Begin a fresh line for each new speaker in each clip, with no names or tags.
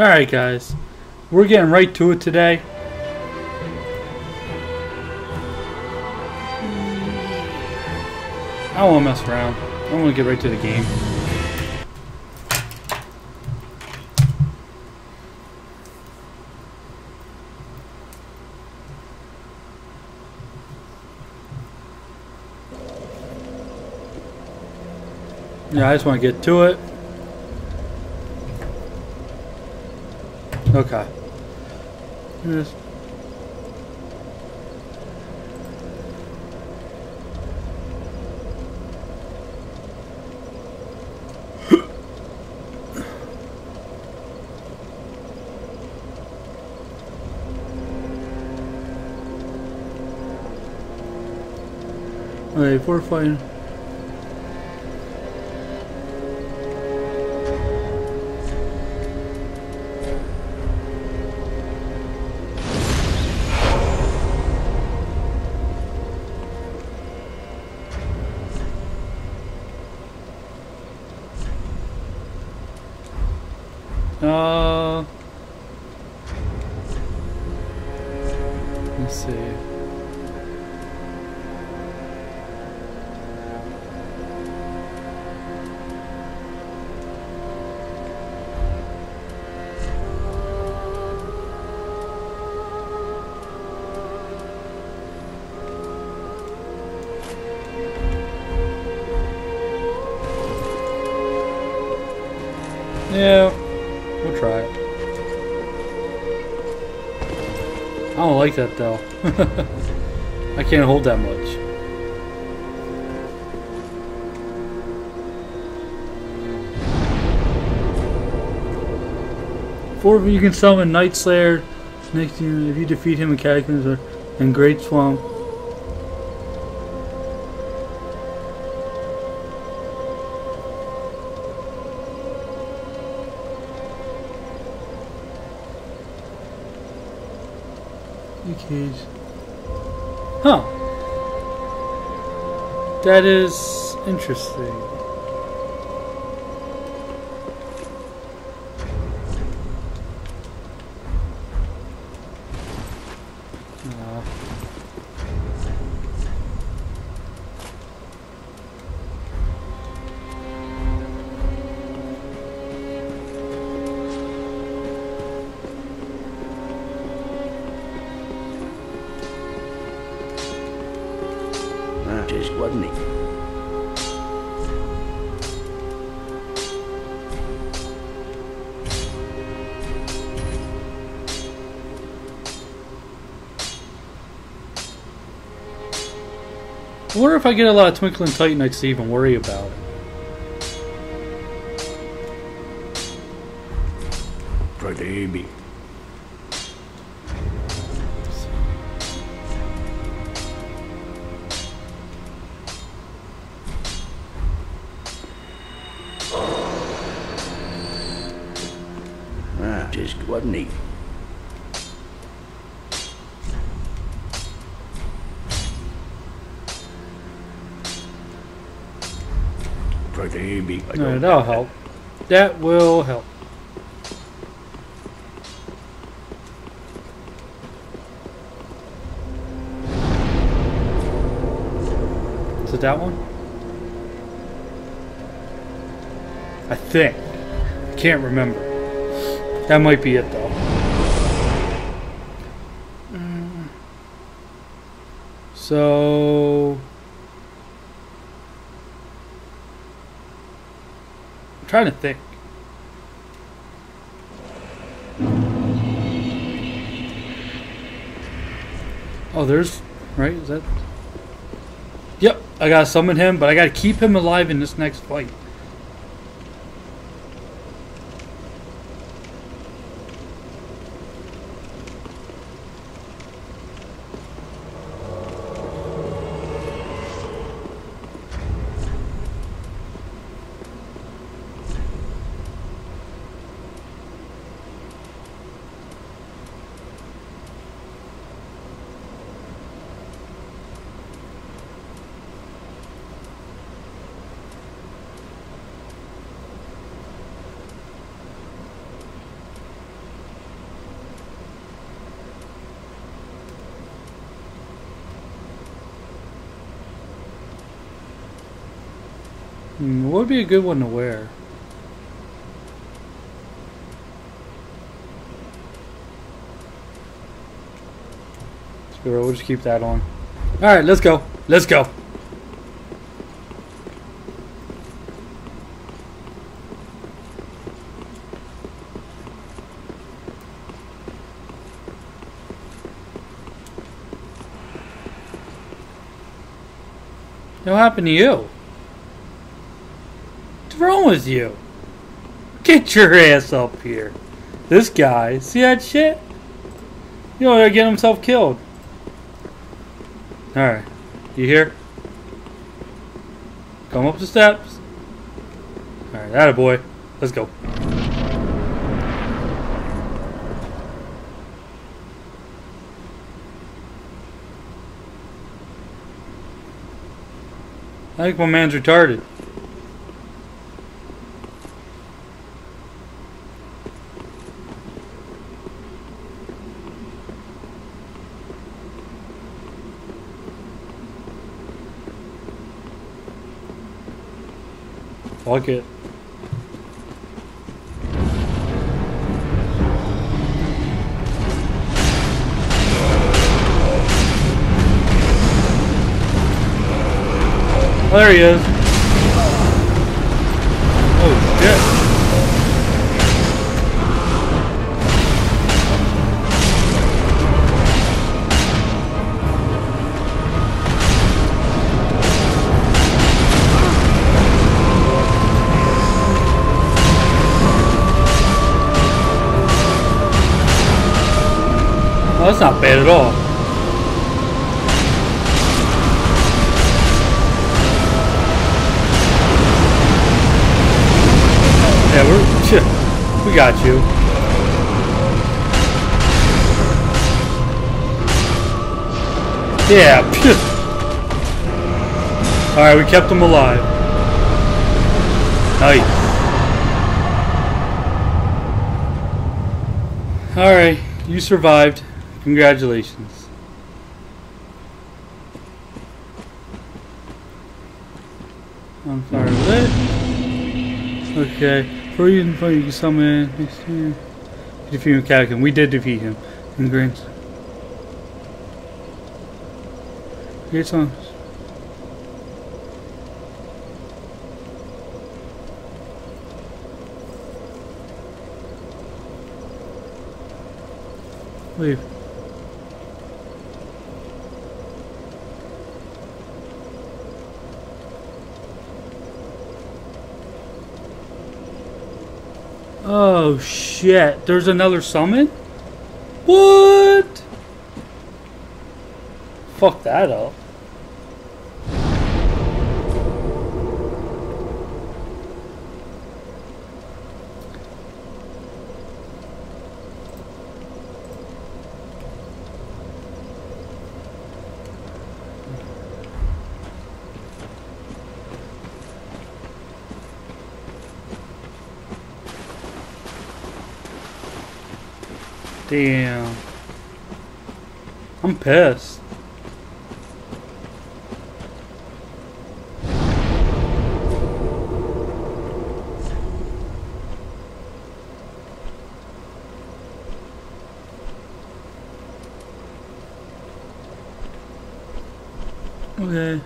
Alright guys, we're getting right to it today. I don't want to mess around. I want to get right to the game. Yeah, I just want to get to it. Okay. Yes. Alright, we're fine. Though. I can't hold that much. Four you can summon Knight Slayer if you defeat him in Catacombs in Great Swamp. Huh. That is interesting. Wonder if I get a lot of Twinkling Titanites to even worry about.
Pretty
No, that'll
get
help. That will help. Is it that one? I think. I Can't remember. That might be it though. So I'm trying to think. Oh, there's right. Is that? Yep, I gotta summon him, but I gotta keep him alive in this next fight. Hmm, what would be a good one to wear? We'll just keep that on. Alright, let's go. Let's go. What happened to you? With you? Get your ass up here. This guy, see that shit? You know, to get himself killed. Alright. You here? Come up the steps. Alright, that a boy. Let's go. I think my man's retarded. Fuck it. Oh, there he is. Oh, shit. That's not bad at all. Yeah, we're. We got you. Yeah. All right, we kept him alive. Nice. All right, you survived. Congratulations. On fire lit. Okay. For you, and for you can summon. Defeat him, Catacomb. We did defeat him. Congrats. Great songs. Leave. Oh shit, there's another summon? What? Fuck that up. Damn. I'm pissed. Okay.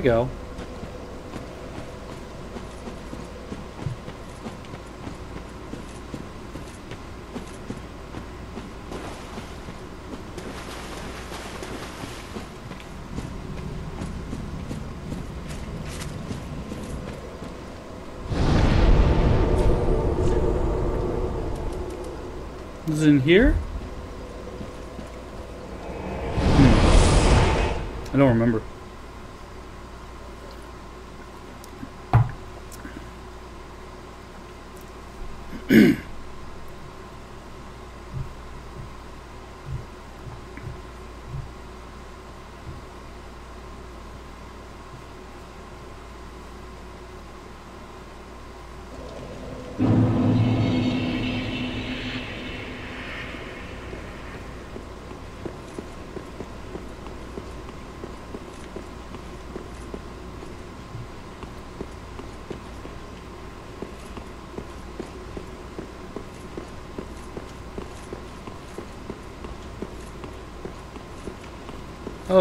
we go. Is in here? Hmm. I don't remember.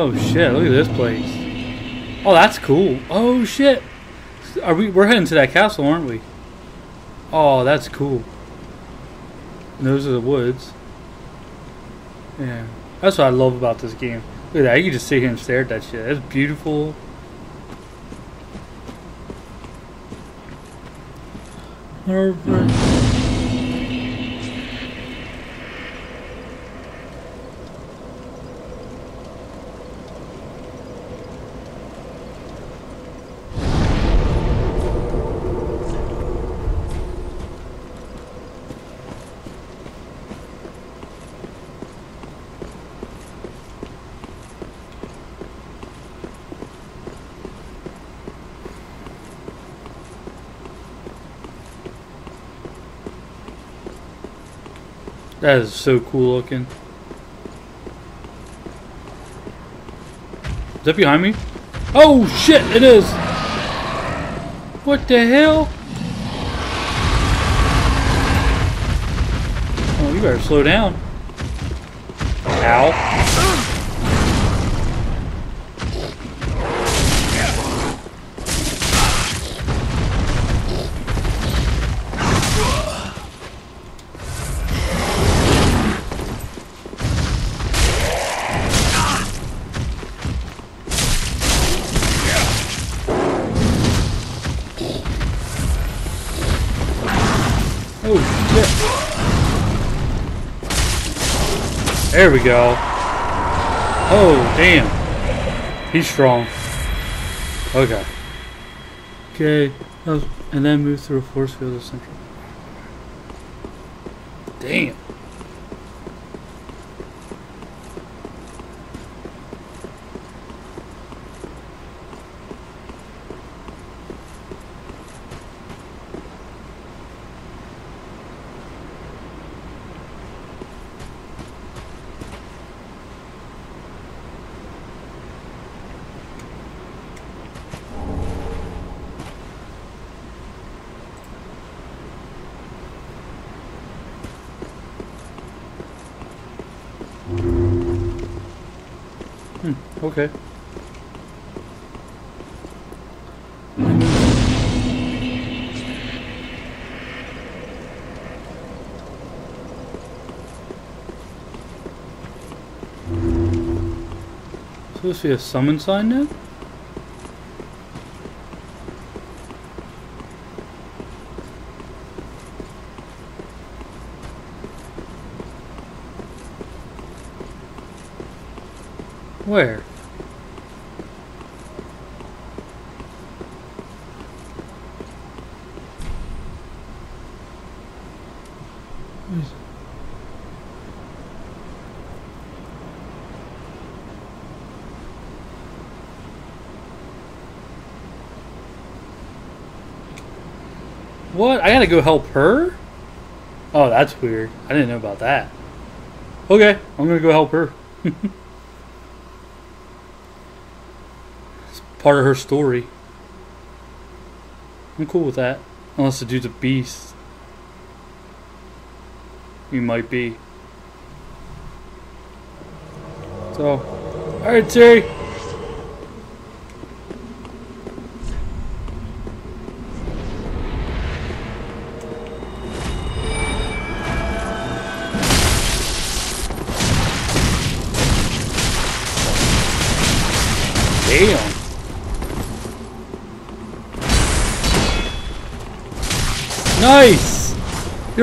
Oh shit, look at this place. Oh, that's cool. Oh shit. Are we we're heading to that castle, aren't we? Oh, that's cool. And those are the woods. Yeah. That's what I love about this game. Look at that, you can just sit here and stare at that shit. That's beautiful. Alright. That is so cool looking. Is that behind me? Oh shit, it is! What the hell? Oh, you better slow down. Ow. He's strong. Okay. Okay. And then move through a force field of central. Supposed to be a summon sign now? Where? What? I gotta go help her? Oh, that's weird. I didn't know about that. Okay, I'm gonna go help her. it's part of her story. I'm cool with that. Unless the dude's a beast. He might be. So, alright, Terry.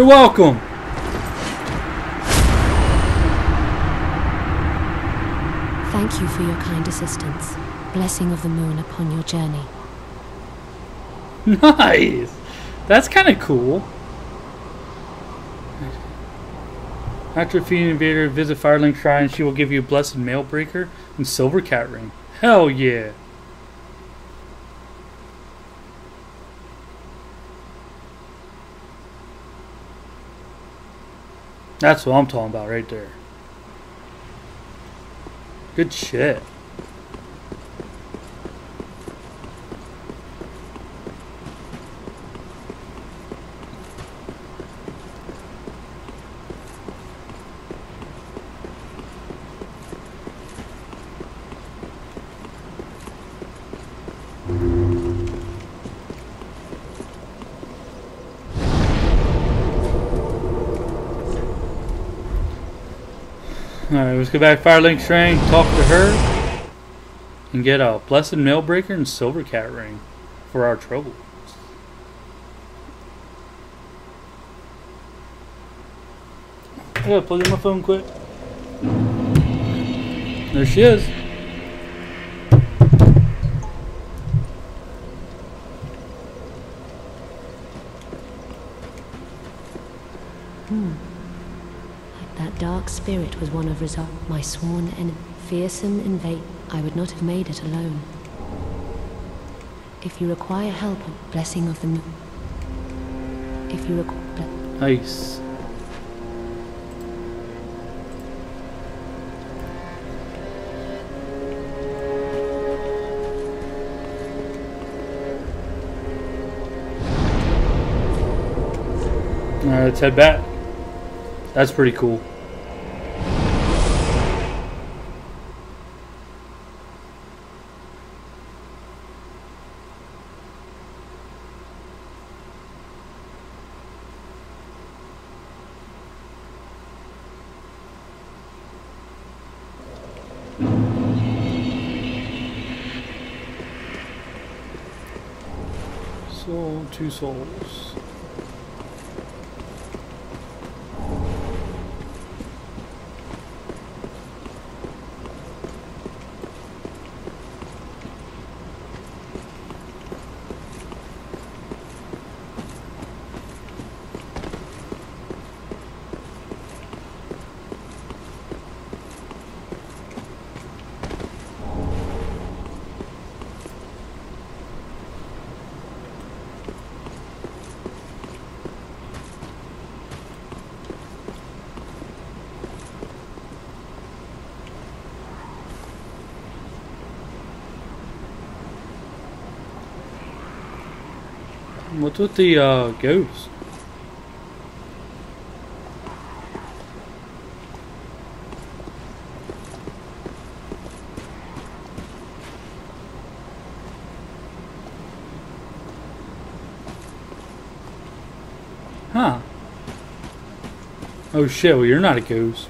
welcome.
Thank you for your kind assistance. Blessing of the moon upon your journey.
Nice! That's kind of cool. After feeding Invader, visit Firelink Shrine. She will give you a blessed Mailbreaker and silver cat ring. Hell yeah! That's what I'm talking about right there. Good shit. Let's go back to Firelink Shrine, talk to her, and get a Blessed Mailbreaker and Silver Cat Ring for our trouble. I gotta plug in my phone quick. There she is.
That dark spirit was one of Rizal, my sworn enemy. Fearsome and vain, I would not have made it alone. If you require help, blessing of the moon. If you require.
Nice. Let's head back. That's pretty cool. Soul, two souls. What's with the uh, ghost? Huh. Oh shit, well you're not a ghost.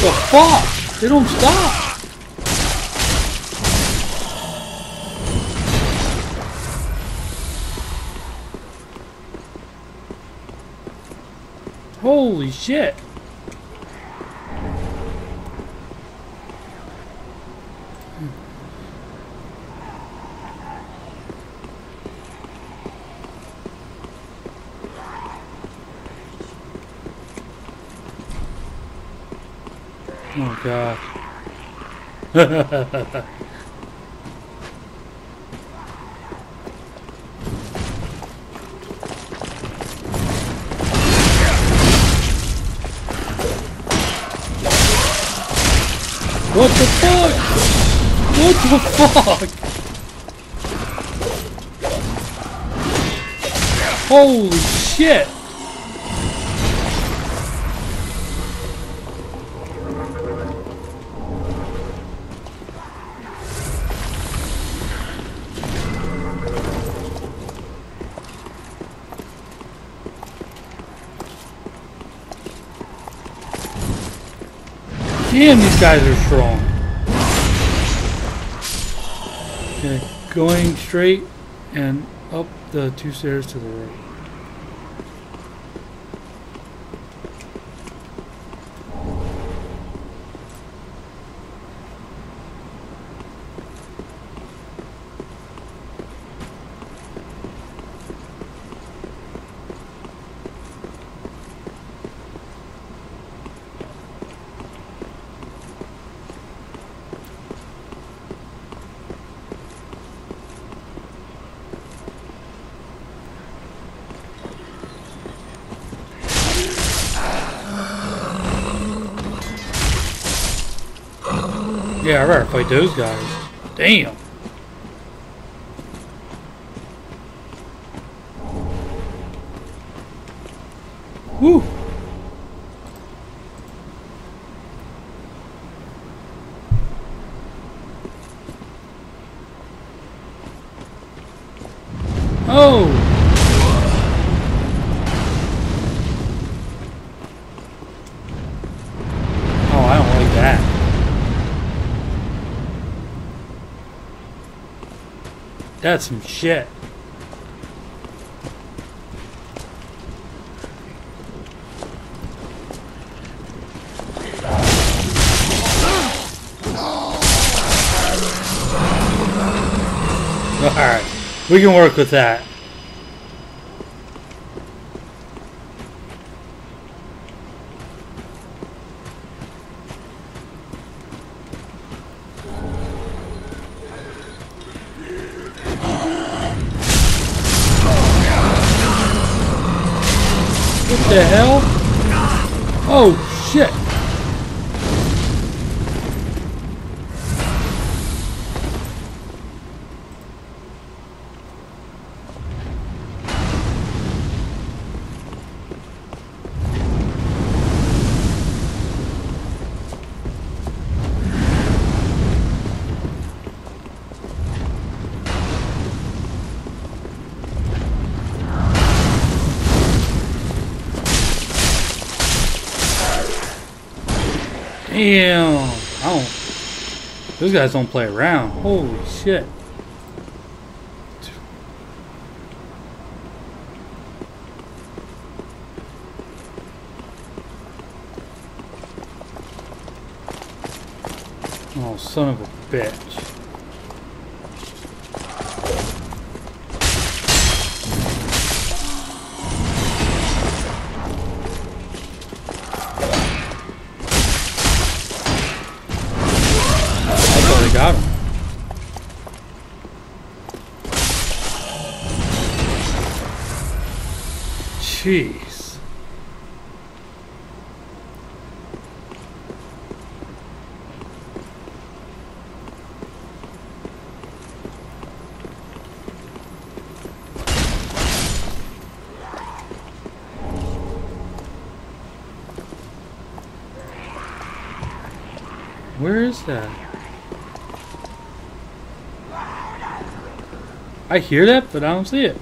The fuck? They don't stop! Holy shit! Hmm. Oh god. the fuck? Holy shit! Damn, these guys are strong. Going straight and up the two stairs to the right. Yeah, I better fight those guys. Damn. Woo. Oh! Oh, I don't like that. That's some shit. Alright, we can work with that. What the hell? Oh shit! Damn! Don't. Those guys don't play around. Holy shit! Oh, son of a bitch. I hear that, but I don't see it.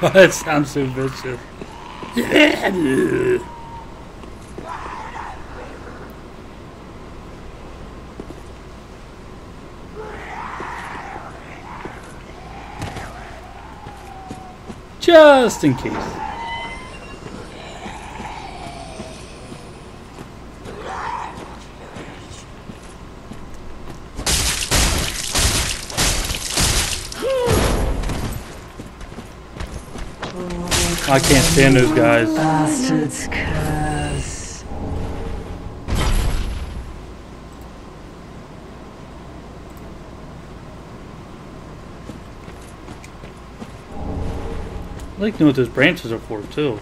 that sounds so vicious. Just in case. I can't stand those guys.
Bastards curse.
I like to know what those branches are for too.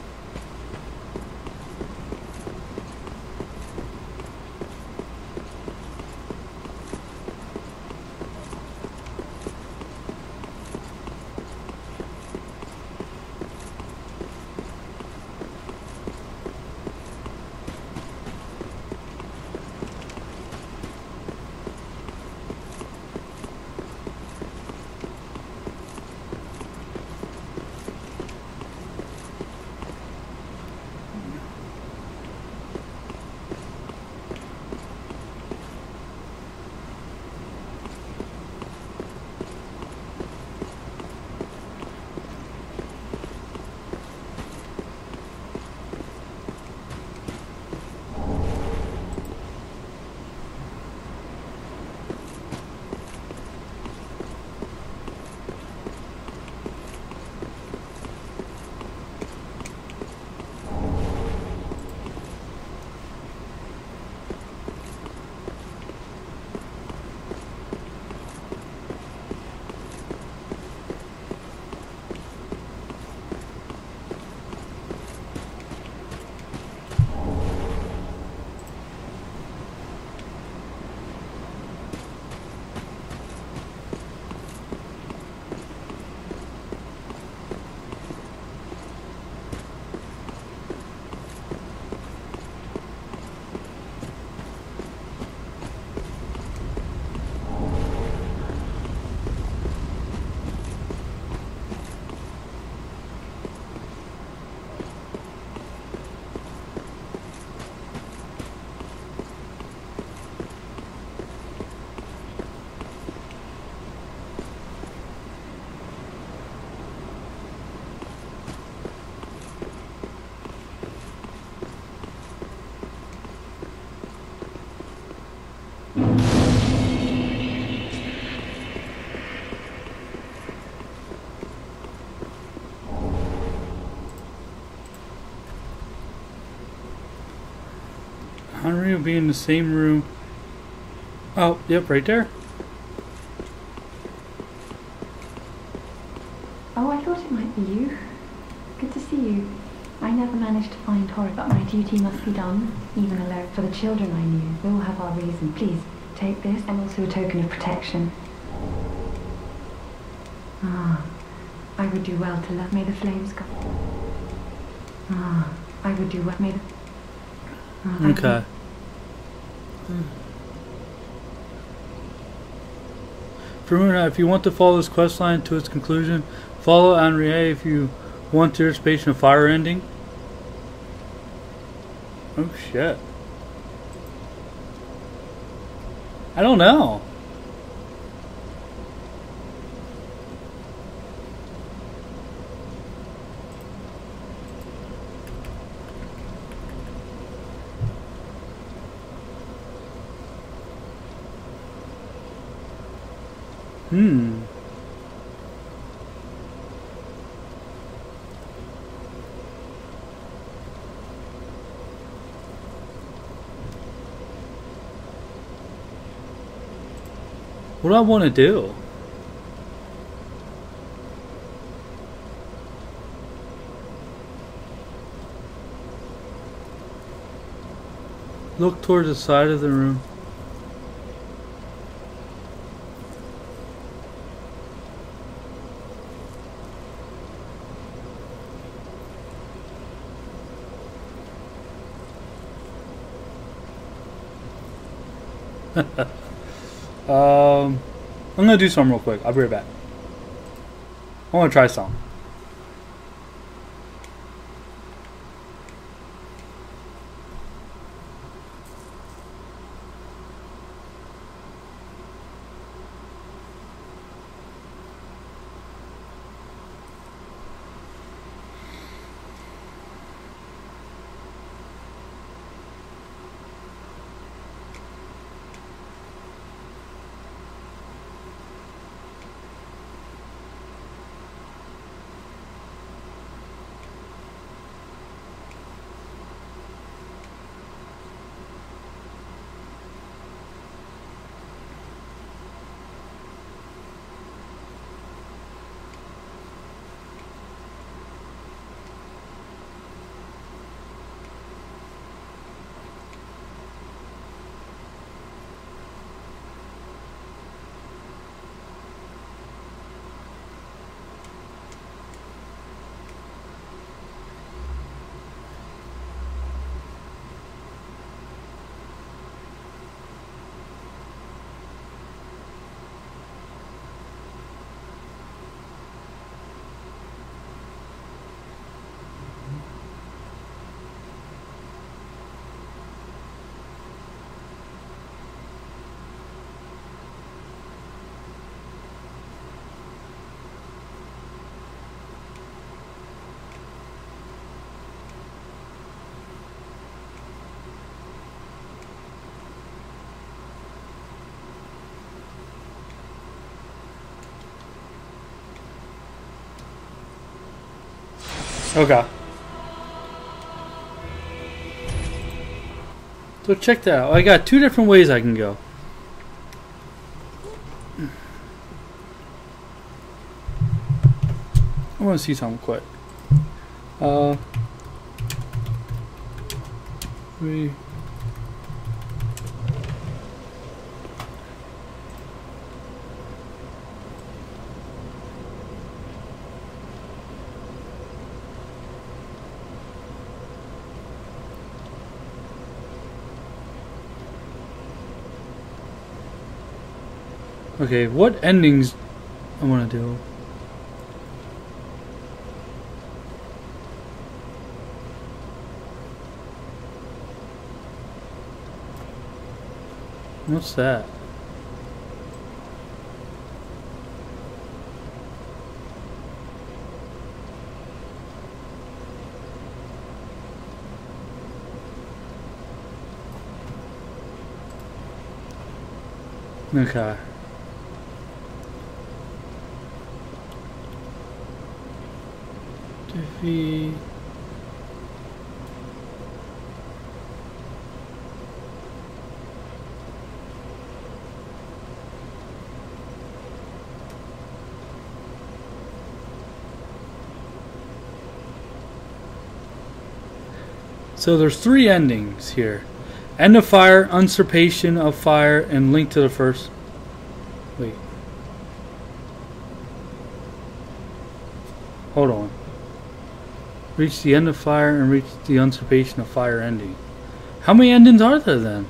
Will be in the same room. Oh, yep, right there.
Oh, I thought it might be you. Good to see you. I never managed to find Horace, but my duty must be done, even alone. For the children I knew, we all have our reason. Please, take this, and also a token of protection. Ah, I would do well to love. May the flames go. Ah, I would do well. May the. Ah,
Okay. Verona, if you want to follow this quest line to its conclusion, follow Henriette if you want the anticipation of fire ending. Oh shit. I don't know. Hmm. What do I want to do? Look towards the side of the room. Um, I'm gonna do some real quick. I'll be right back. I want to try something. Okay. So check that out. I got two different ways I can go. I want to see something quick. Uh, three. Okay, what endings I want to do? What's that? Okay. So there's three endings here. End of fire, usurpation of fire, and link to the first. Wait. Hold on. Reach the end of fire and reach the usurpation of fire ending. How many endings are there then?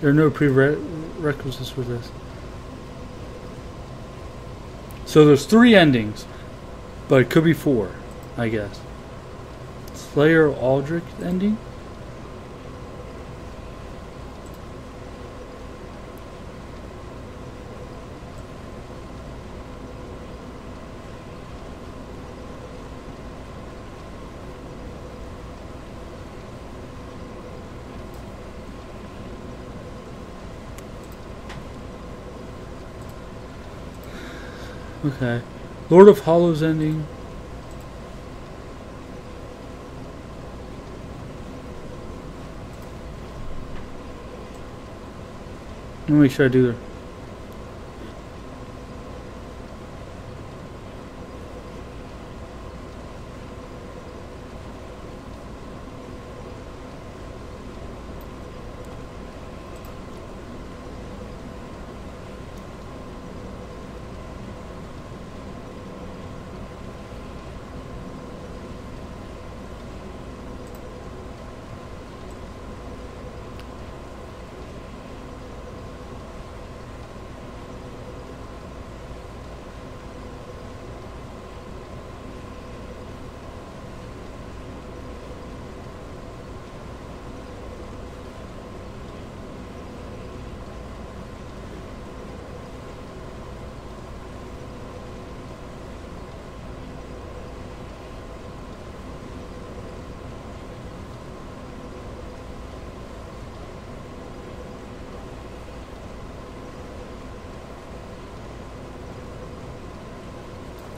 There are no prerequisites for this. So there's three endings, but it could be four, I guess. Slayer Aldrich ending? Okay. Lord of Hollows ending. Let me make sure I do the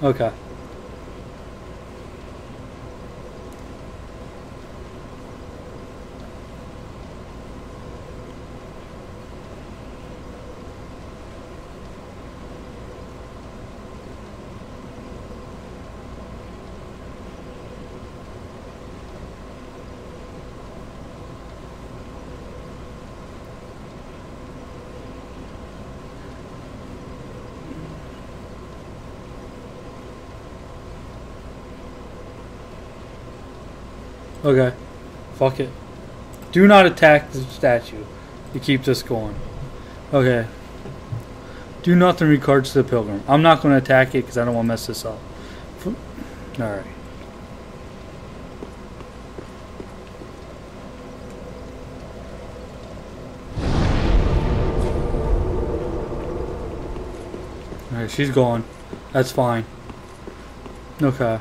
Okay. Okay. Fuck it. Do not attack the statue to keep this going. Okay. Do nothing regards to the pilgrim. I'm not going to attack it because I don't want to mess this up. Alright. Alright, she's gone. That's fine. Okay.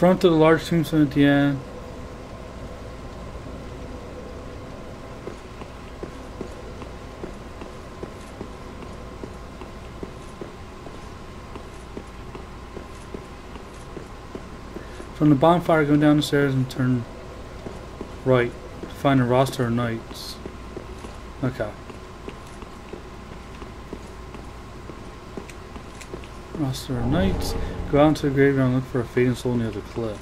Front of the large tombstone at the end. From the bonfire, go down the stairs and turn right. To find a roster of knights. Okay. Roster of knights. Go out into the graveyard and look for a fading soul near the cliff.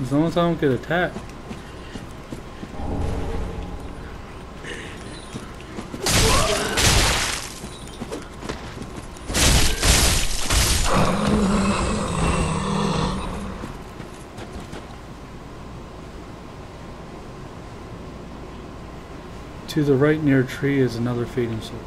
As long as I don't get To the right near tree is another feeding soul.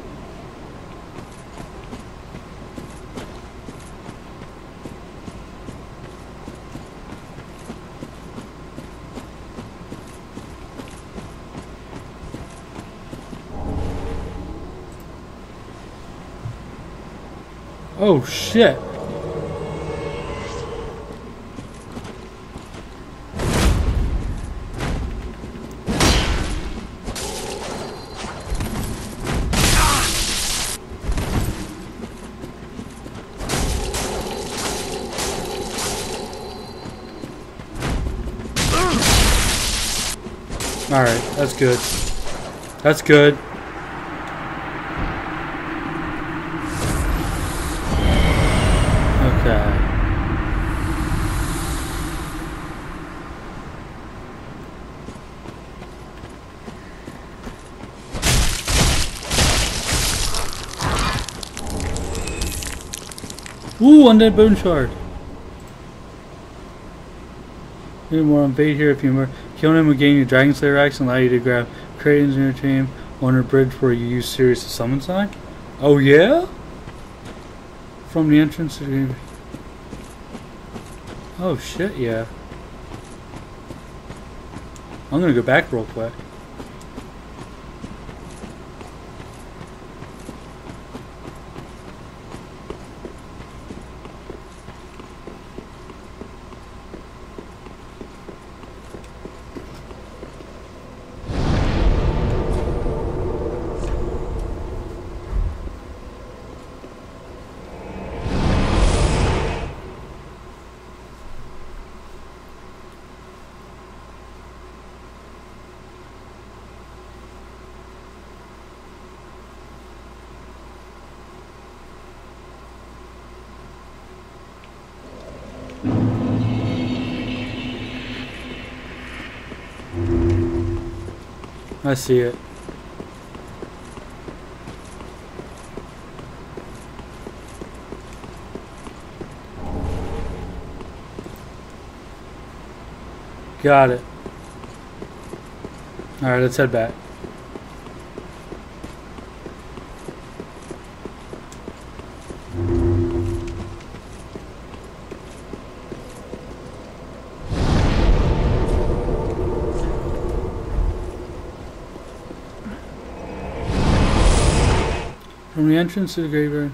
Oh shit. Good. That's good. Okay. Ooh, undead bone shard. Need more on bait here if you mur- him will gain your Dragon Slayer axe and allow you to grab cratons in your team on a bridge where you use Sirris to summon sign. Oh yeah? From the entrance to the Oh shit, yeah. I'm gonna go back real quick. I see it. Got it. Alright, let's head back. From the entrance to the graveyard.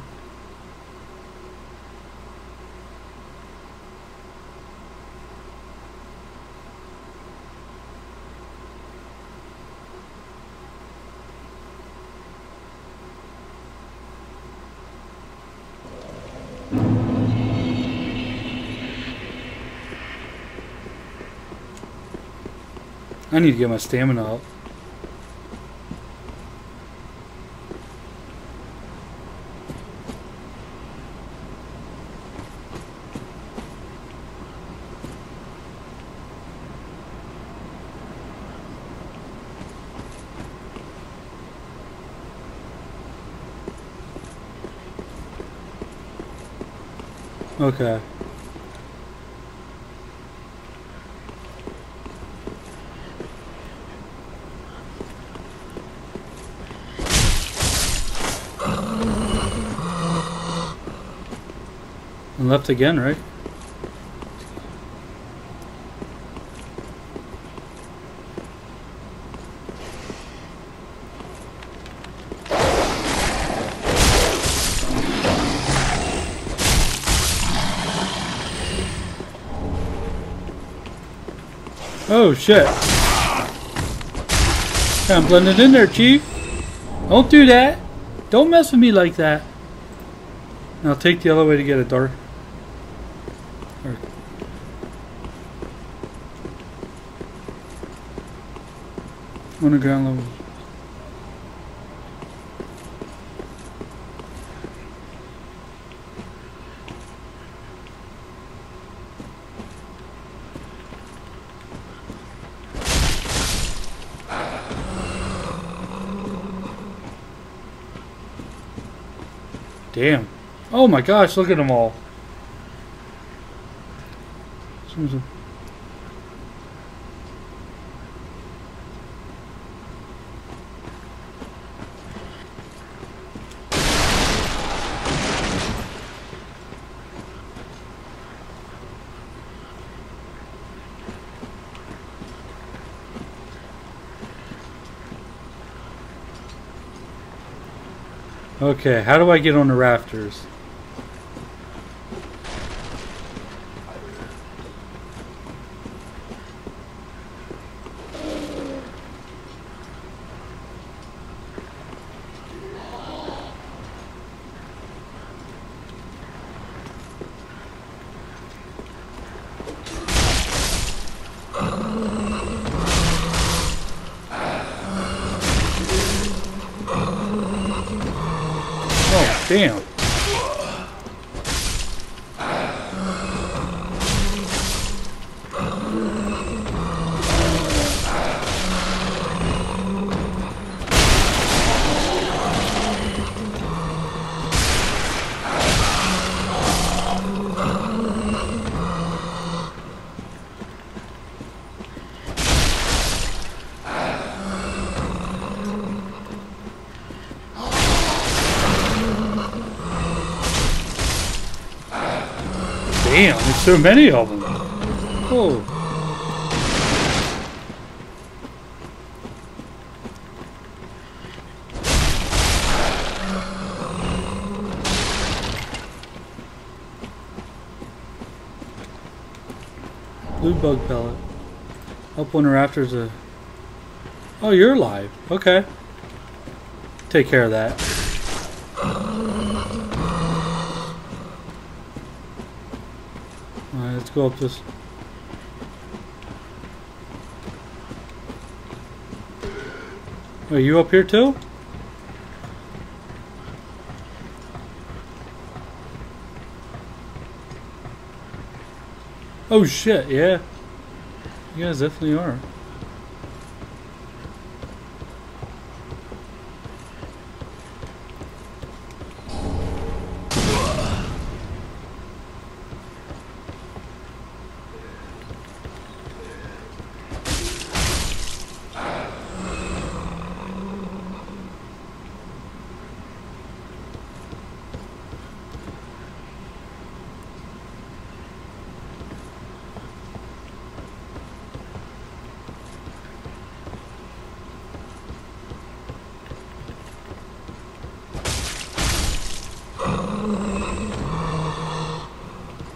I need to get my stamina up. Okay. And left again, right? Shit. Kind of blended in there, Chief. Don't do that. Don't mess with me like that. Now I'll take the other way to get a dark. Or- Underground level. Damn. Oh my gosh, look at them all. Okay, how do I get on the rafters? So many of them. Oh. Blue bug pellet. Up on the rafters. A... Oh, you're alive. Okay. Take care of that. Alright, let's go up this. Are you up here too? Oh shit, yeah. You guys definitely are.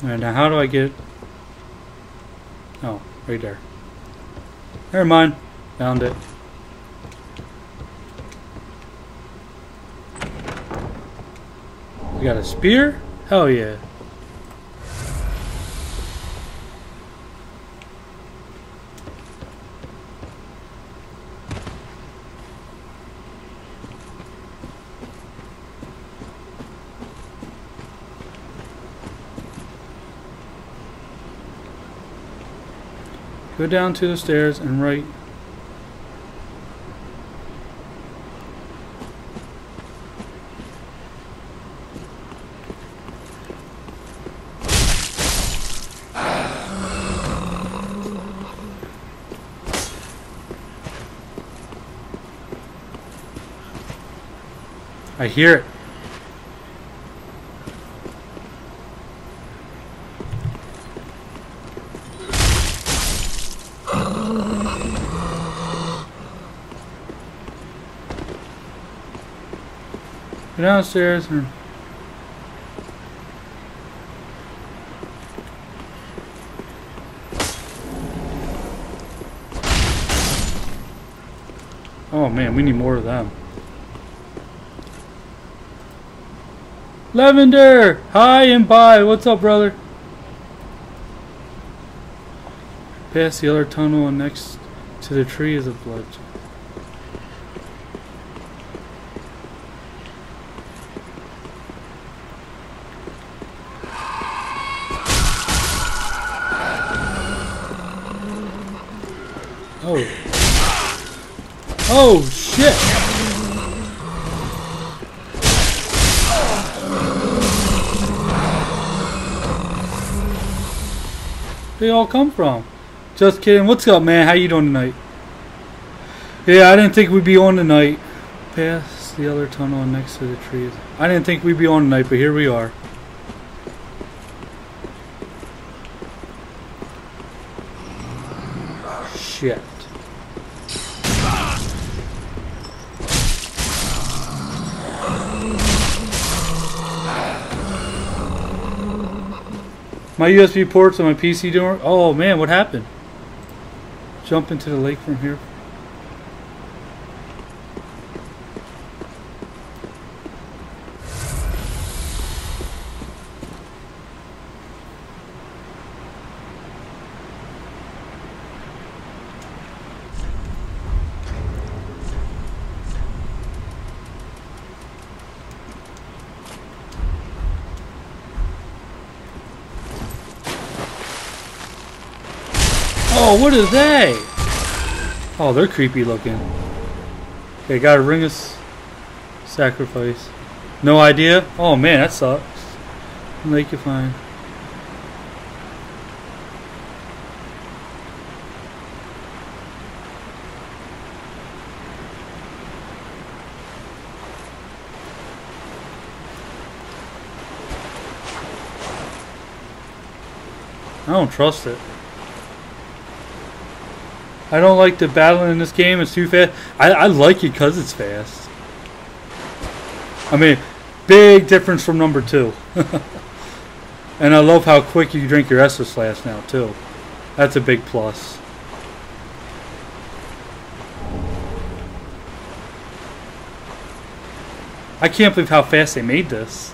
Alright, now how do I get... Oh, right there. Never mind. Found it. We got a spear? Hell yeah. Go down to the stairs and right. I hear it. Downstairs Oh man, we need more of them. Lavender! Hi and bye. What's up, brother? Past the other tunnel and next to the tree is a blood. Oh. Oh, shit! They all come from? Just kidding. What's up, man? How you doing tonight? Yeah, I didn't think we'd be on tonight. Past the other tunnel next to the trees. I didn't think we'd be on tonight, but here we are. Shit. My USB ports on my PC don't. Oh man, what happened? Jump into the lake from here. Oh, what are they? Oh, they're creepy looking. Okay, gotta Ring of Sacrifice. No idea? Oh man, that sucks. Make it fine. I don't trust it. I don't like the battling in this game. It's too fast. I, I like it because it's fast. I mean, big difference from number two. and I love how quick you drink your Estus Flask now, too. That's a big plus. I can't believe how fast they made this.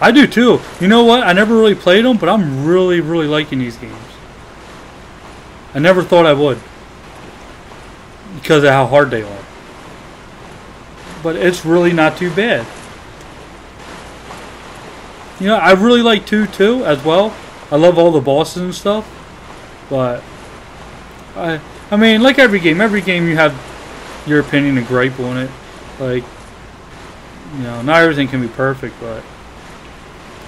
I do too. You know what? I never really played them, but I'm really, really liking these games. I never thought I would. Because of how hard they are. But it's really not too bad. You know, I really like 2 too, as well. I love all the bosses and stuff. But, I, I mean, like every game, every game you have your opinion and gripe on it. Like, you know, not everything can be perfect, but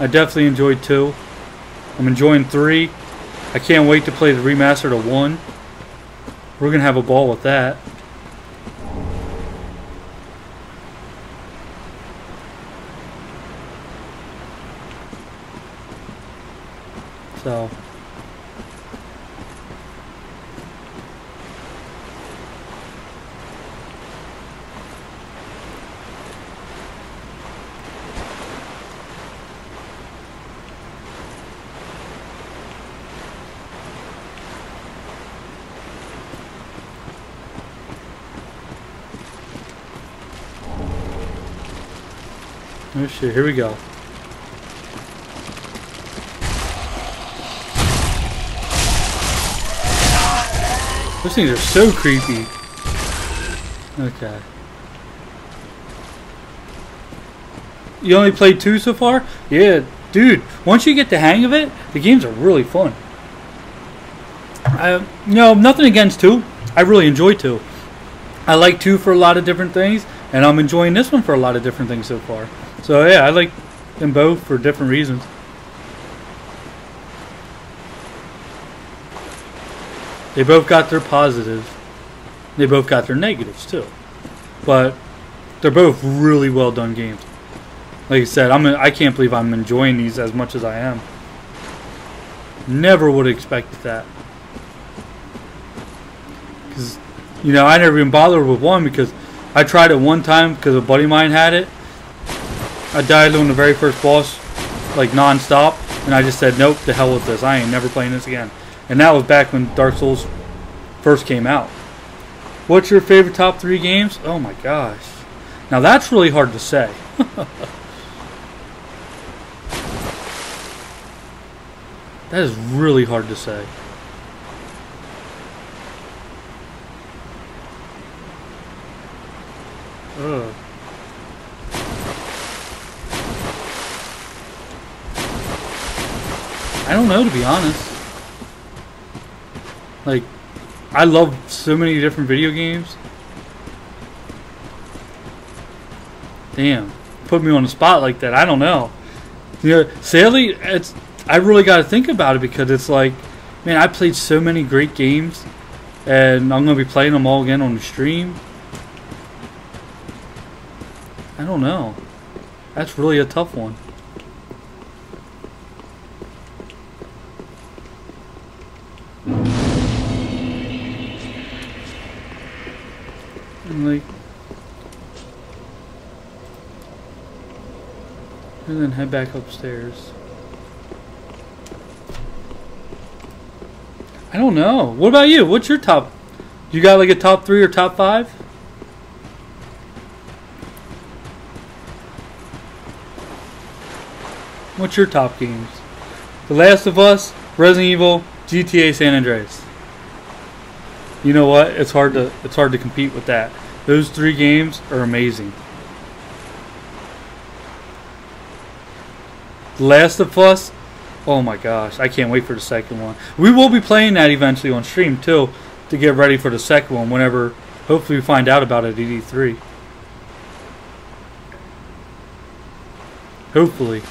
I definitely enjoyed 2. I'm enjoying 3. I can't wait to play the remaster of 1. We're going to have a ball with that. So... Oh shit, here we go. Those things are so creepy. Okay. You only played two so far? Yeah, dude. Once you get the hang of it, the games are really fun. You know, nothing against two. I really enjoy two. I like two for a lot of different things, and I'm enjoying this one for a lot of different things so far. So yeah, I like them both for different reasons. They both got their positives. They both got their negatives too. But they're both really well done games. Like I said, I'm I can't believe I'm enjoying these as much as I am. Never would have expected that. Cuz you know, I never even bothered with one because I tried it one time because a buddy of mine had it. I died on the very first boss like non-stop and I just said nope, the hell with this. I ain't never playing this again. And that was back when Dark Souls first came out. What's your favorite top three games? Oh my gosh. Now that's really hard to say. that is really hard to say. Ugh. I don't know to be honest. Like, I love so many different video games. Damn, put me on the spot like that. I don't know. You know, sadly, it's I really got to think about it because it's like, man, I played so many great games, and I'm gonna be playing them all again on the stream. I don't know. That's really a tough one. And then head back upstairs. I don't know. What about you? What's your top? You got like a top three or top five? What's your top games? The Last of Us, Resident Evil, GTA San Andreas. You know what? It's hard to it's hard to compete with that. Those three games are amazing. Last of Us. Oh my gosh, I can't wait for the second one. We will be playing that eventually on stream too to get ready for the second one whenever hopefully we find out about it at E3. Hopefully.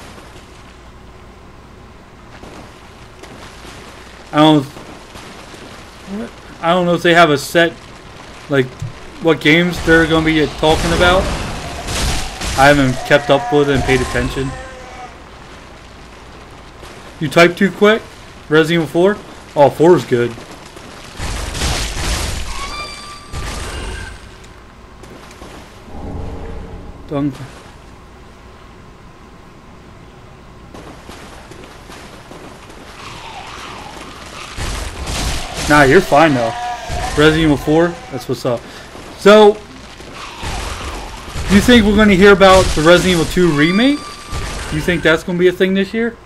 I don't I don't know if they have a set like what games they're going to be talking about. I haven't kept up with it and paid attention. You type too quick? Resident Evil 4? Oh, 4 is good. Dunk. Nah, you're fine though. Resident Evil 4, that's what's up. So, do you think we're going to hear about the Resident Evil 2 remake? Do you think that's going to be a thing this year?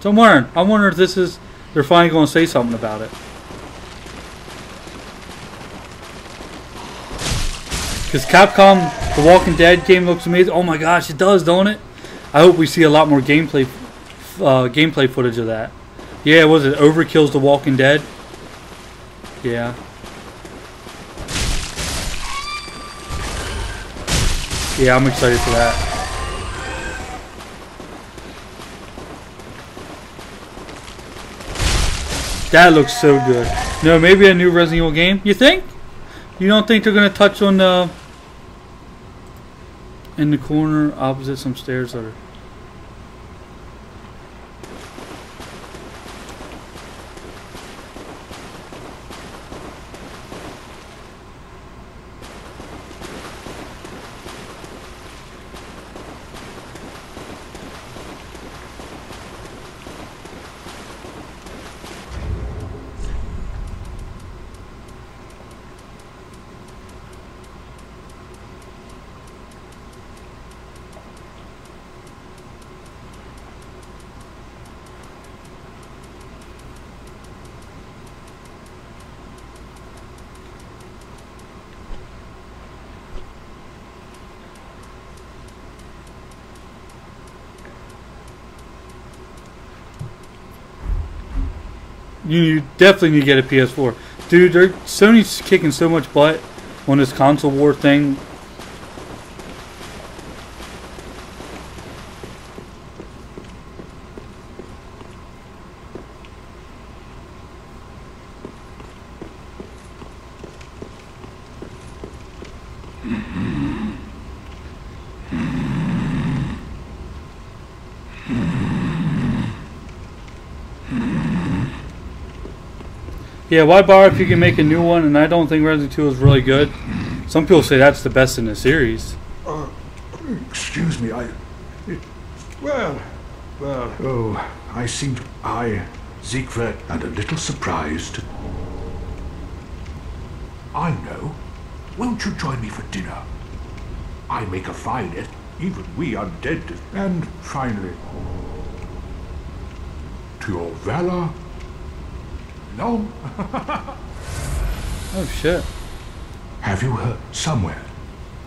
So I'm wondering, I wonder if this is, they're finally going to say something about it. Because Capcom, The Walking Dead game looks amazing. Oh my gosh, it does, don't it? I hope we see a lot more gameplay, uh, gameplay footage of that. Yeah, was it Overkill's The Walking Dead? Yeah. Yeah, I'm excited for that. That looks so good. No, maybe a new Resident Evil game. You think? You don't think they're gonna touch on the in the corner opposite some stairs that are you definitely need to get a PS4. Dude, Sony's kicking so much butt on this console war thing. Yeah, why bother if you can make a new one? And I don't think Resident 2 is really good. Some people say that's the best in the series.
Uh, excuse me, I. It, well, well. Oh, I seem to. I, Siegward, and a little surprised. I know. Won't you join me for dinner? I make a fine it. Even we are dead. And finally, to your valor no.
oh shit.
Have you heard somewhere?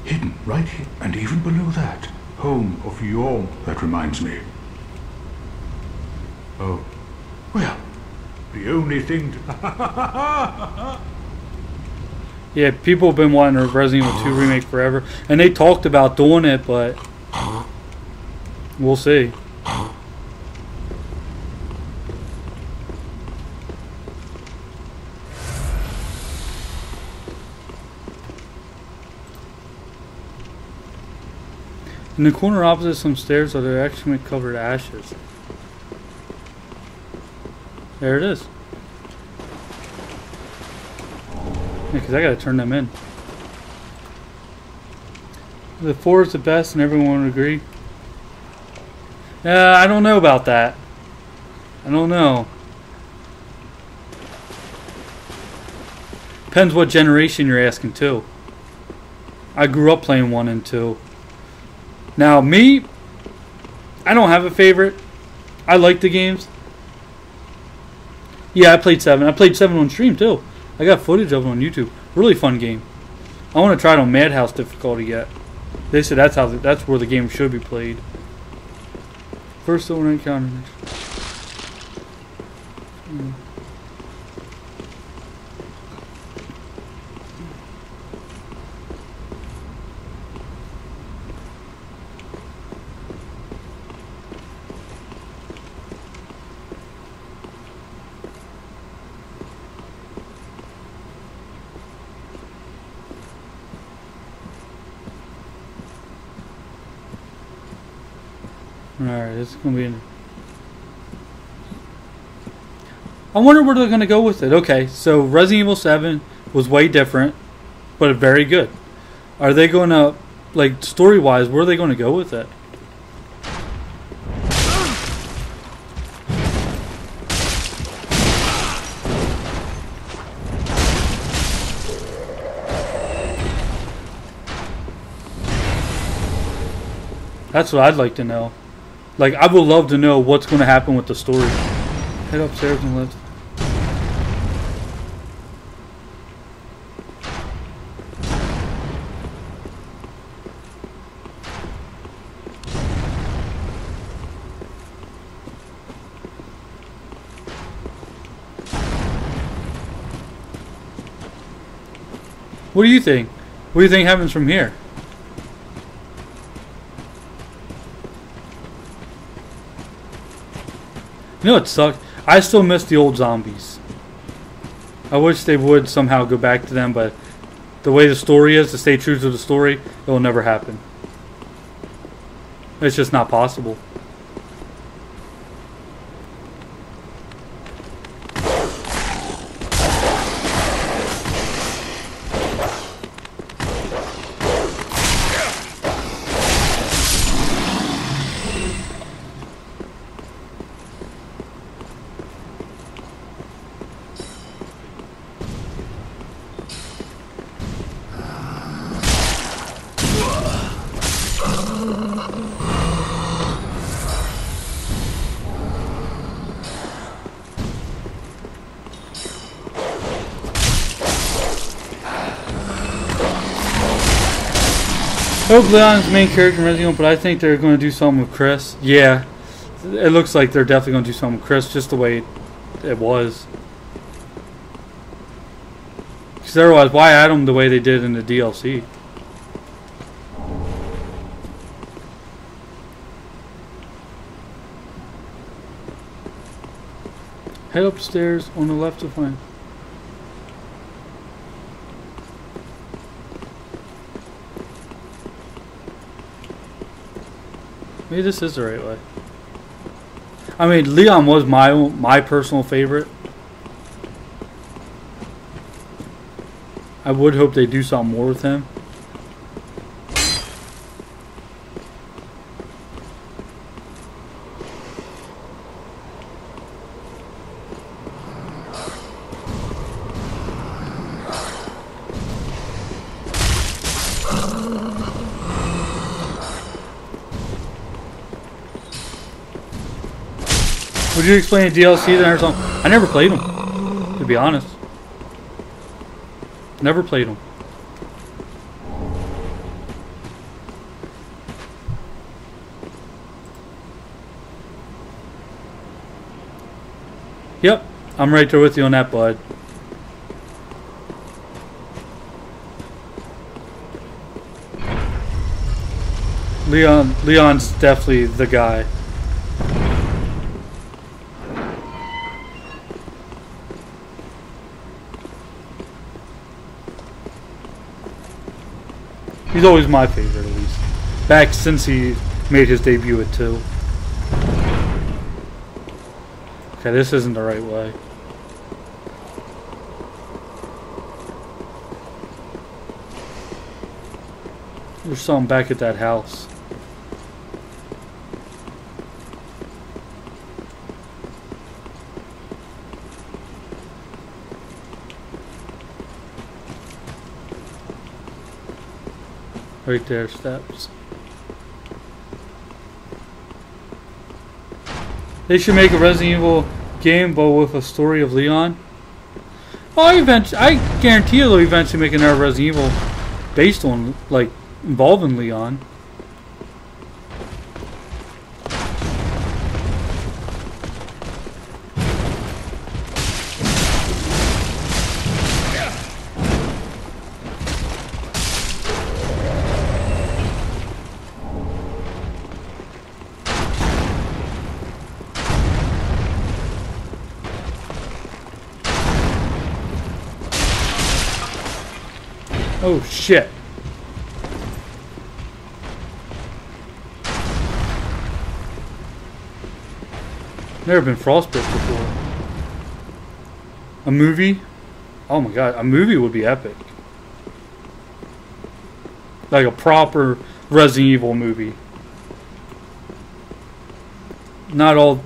Hidden right here, and even below that. Home of Yhorm, that reminds me. Oh. Well, the only thing to
Yeah, people have been wanting a Resident Evil 2 remake forever. And they talked about doing it, but we'll see. In the corner opposite some stairs are there actually covered ashes. There it is. Yeah, because I gotta turn them in. The 4 is the best and everyone would agree. Yeah, I don't know about that. I don't know. Depends what generation you're asking too. I grew up playing 1 and 2. Now, me, I don't have a favorite. I like the games. Yeah, I played seven. I played seven on stream too. I got footage of it on YouTube. Really fun game. I want to try it on Madhouse difficulty yet. They said that's how the, that's where the game should be played. First one encounter. Hmm. Alright, this is gonna be. An... I wonder where they're gonna go with it. Okay, so Resident Evil Seven was way different, but very good. Are they gonna, like, story wise, where are they gonna go with it? That's what I'd like to know. Like, I would love to know what's going to happen with the story. Head upstairs and lift. What do you think? What do you think happens from here? You know what sucks? I still miss the old zombies. I wish they would somehow go back to them, but the way the story is, to stay true to the story, it will never happen. It's just not possible. Leon's the main character in Resident Evil, but I think they're going to do something with Chris. Yeah, it looks like they're definitely going to do something with Chris, just the way it was. Because otherwise, why add him the way they did in the DLC? Head upstairs on the left to find. Maybe this is the right way. I mean, Leon was my my personal favorite. I would hope they do something more with him. You explain the DLC then or something? I never played them, to be honest. Never played them. Yep, I'm right there with you on that, bud. Leon, Leon's definitely the guy. He's always my favorite, at least. Back since he made his debut at 2. Okay, this isn't the right way. There's something back at that house. Right there, steps. They should make a Resident Evil game, but with a story of Leon. I eventually, I guarantee they'll eventually make another Resident Evil based on, like, involving Leon. Never been frostbite before. A movie? Oh my god, a movie would be epic. Like a proper Resident Evil movie. Not all.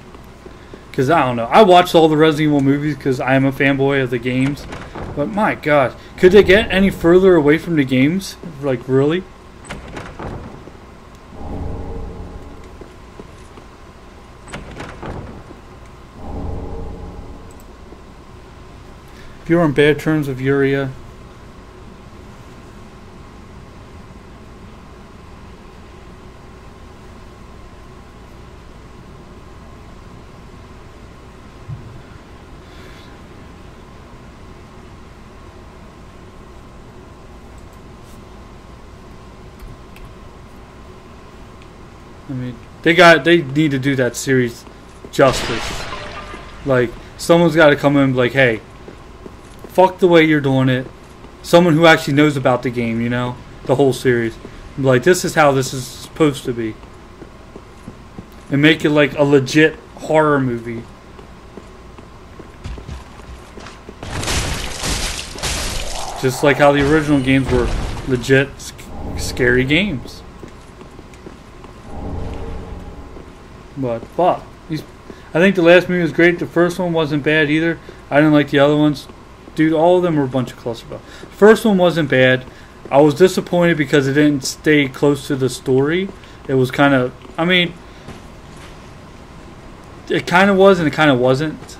Because I don't know. I watched all the Resident Evil movies because I am a fanboy of the games. But my god, could they get any further away from the games? Like, really? You're on bad terms with Yuria, I mean, they got they need to do that series justice. Like, someone's got to come in like, hey, fuck the way you're doing it. Someone who actually knows about the game, you know, the whole series. Like, this is how this is supposed to be, and make it like a legit horror movie. Just like how the original games were legit sc- scary games. But fuck. I think the last movie was great. The first one wasn't bad either. I didn't like the other ones, dude. All of them were a bunch of clusterfuck. First one wasn't bad. I was disappointed because it didn't stay close to the story. It was kind of. I mean, it kind of was and it kind of wasn't.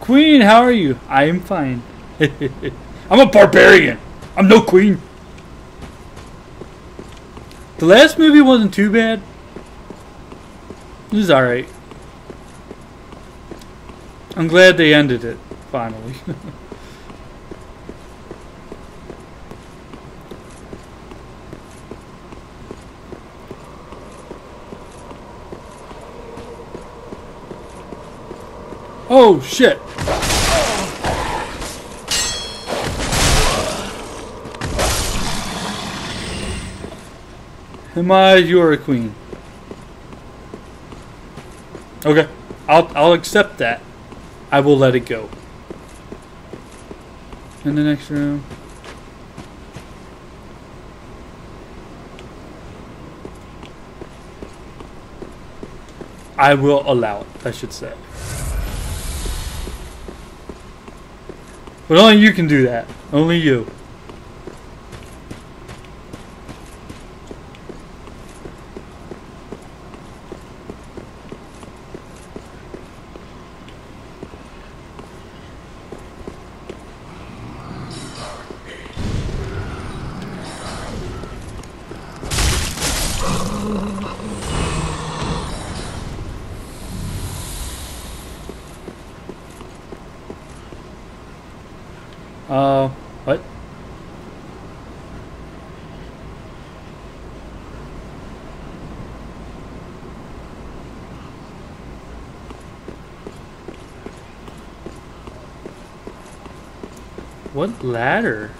Queen, how are you? I am fine. I'm a barbarian. I'm no queen. The last movie wasn't too bad. It was alright. I'm glad they ended it, finally. oh, shit! Am I you're a queen? Okay, I'll I'll accept that. I will let it go. In the next room. I will allow it, I should say. But only you can do that. Only you. Uh, what? What ladder?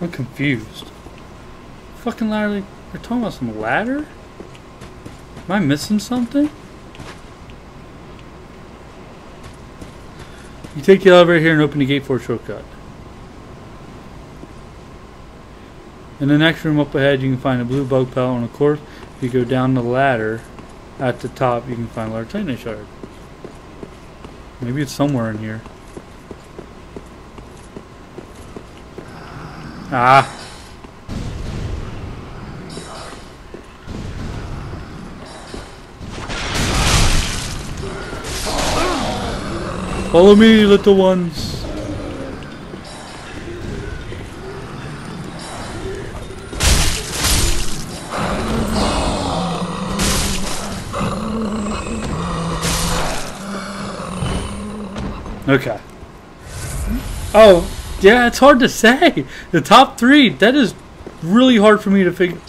I'm confused. Fucking ladder? You're talking about some ladder? Am I missing something? You take the elevator here and open the gate for a shortcut. In the next room up ahead, you can find a blue bug pellet, on a course, if you go down the ladder at the top, you can find large titanite shard. Maybe it's somewhere in here. Ah. Follow me, little ones. Okay. Oh, yeah, it's hard to say. The top three, that is really hard for me to figure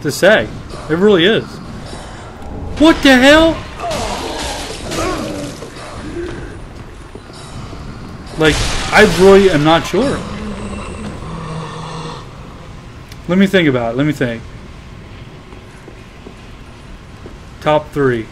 to say. It really is. What the hell? Like, I really am not sure. Let me think about it. Let me think. Top three.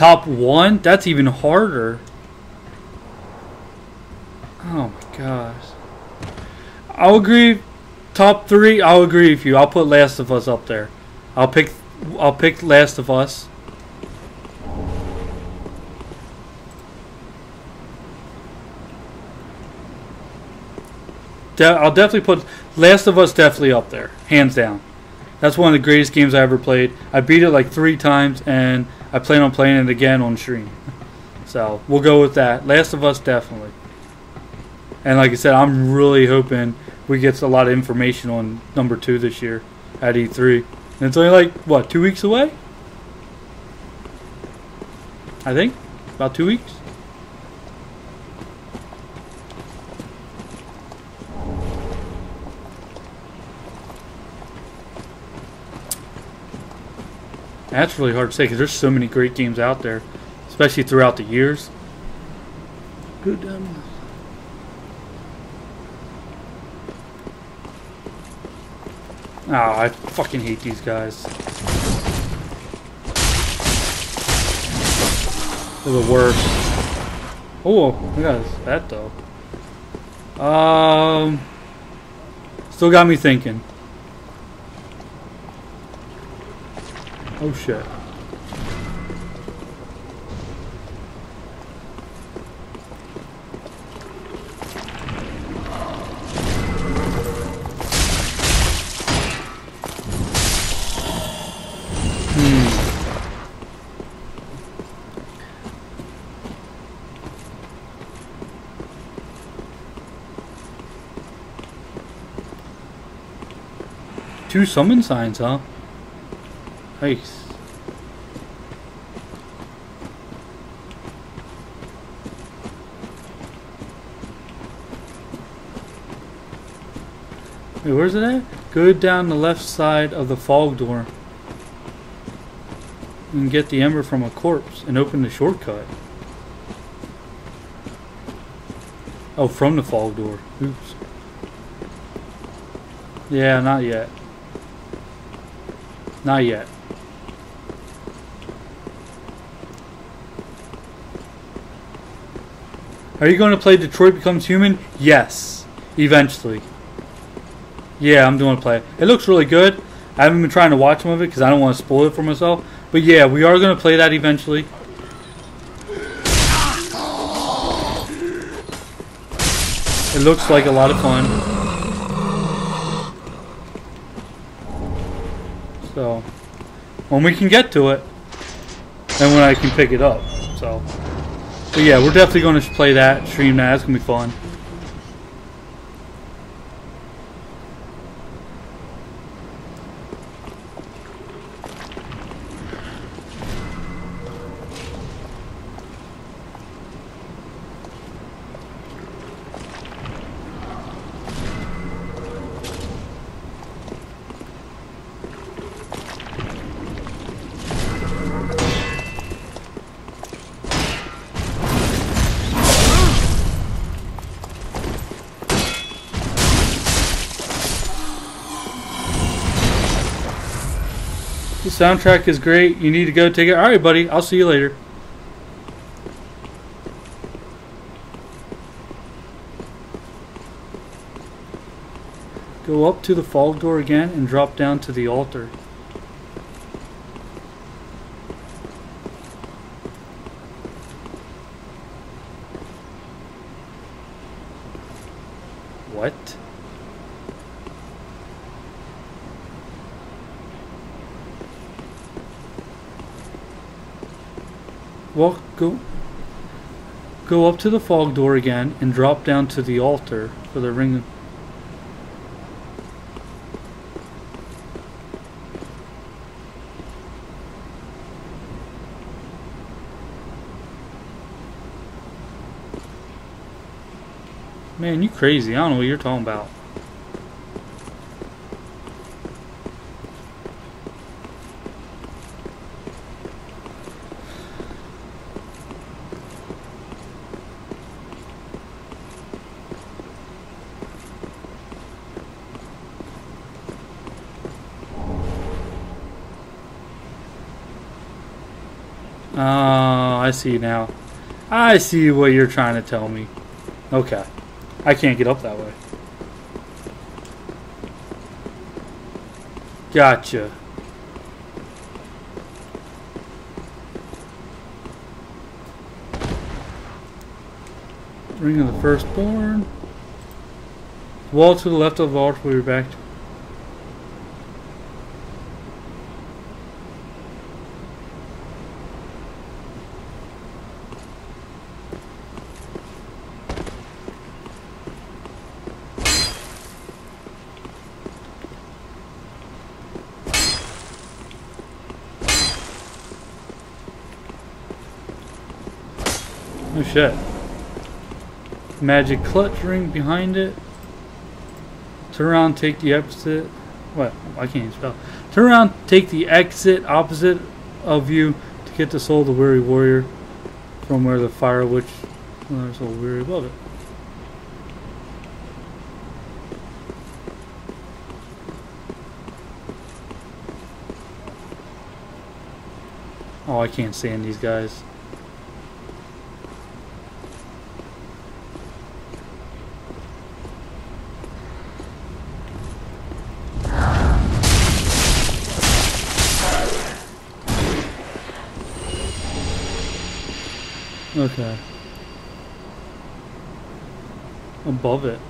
Top one? That's even harder. Oh my gosh. I'll agree. Top three. I'll agree with you. I'll put Last of Us up there. I'll pick. I'll pick Last of Us. De- I'll definitely put Last of Us definitely up there, hands down. That's one of the greatest games I ever played. I beat it like three times, and I plan on playing it again on stream. So we'll go with that. Last of Us definitely. And like I said, I'm really hoping we get a lot of information on number two this year at E3. And it's only like what two weeks away. I think about two weeks. That's really hard to say because there's so many great games out there, especially throughout the years. Good um, Oh, I fucking hate these guys. They're the worst. Oh, look at that though. Um, still got me thinking. Oh shit. Hmm. Two summon signs, huh? Nice. Wait, where's it at? Go down the left side of the fog door. And get the ember from a corpse and open the shortcut. Oh, from the fog door. Oops. Yeah, not yet. Not yet. Are you going to play Detroit Becomes Human? Yes. Eventually. Yeah, I'm doing play. It looks really good. I haven't been trying to watch some of it because I don't want to spoil it for myself. But yeah, we are going to play that eventually. It looks like a lot of fun. So, when we can get to it, and when I can pick it up. So, but yeah, we're definitely going to play that, stream that. It's going to be fun. Soundtrack is great. You need to go take it. All right, buddy. I'll see you later. Go up to the fog door again and drop down to the altar. What? Walk, go, go up to the fog door again and drop down to the altar for the ring. Man, you crazy. I don't know what you're talking about. Oh, I see now. I see what you're trying to tell me. Okay. I can't get up that way. Gotcha. Ring of the Firstborn. Wall to the left of the altar we were back. Shit. Magic clutch ring behind it. Turn around, take the exit. What? I can't even spell. Turn around, take the exit opposite of you to get the soul of the weary warrior from where the fire witch. There's weary above it. Oh, I can't stand these guys. Okay. Above it.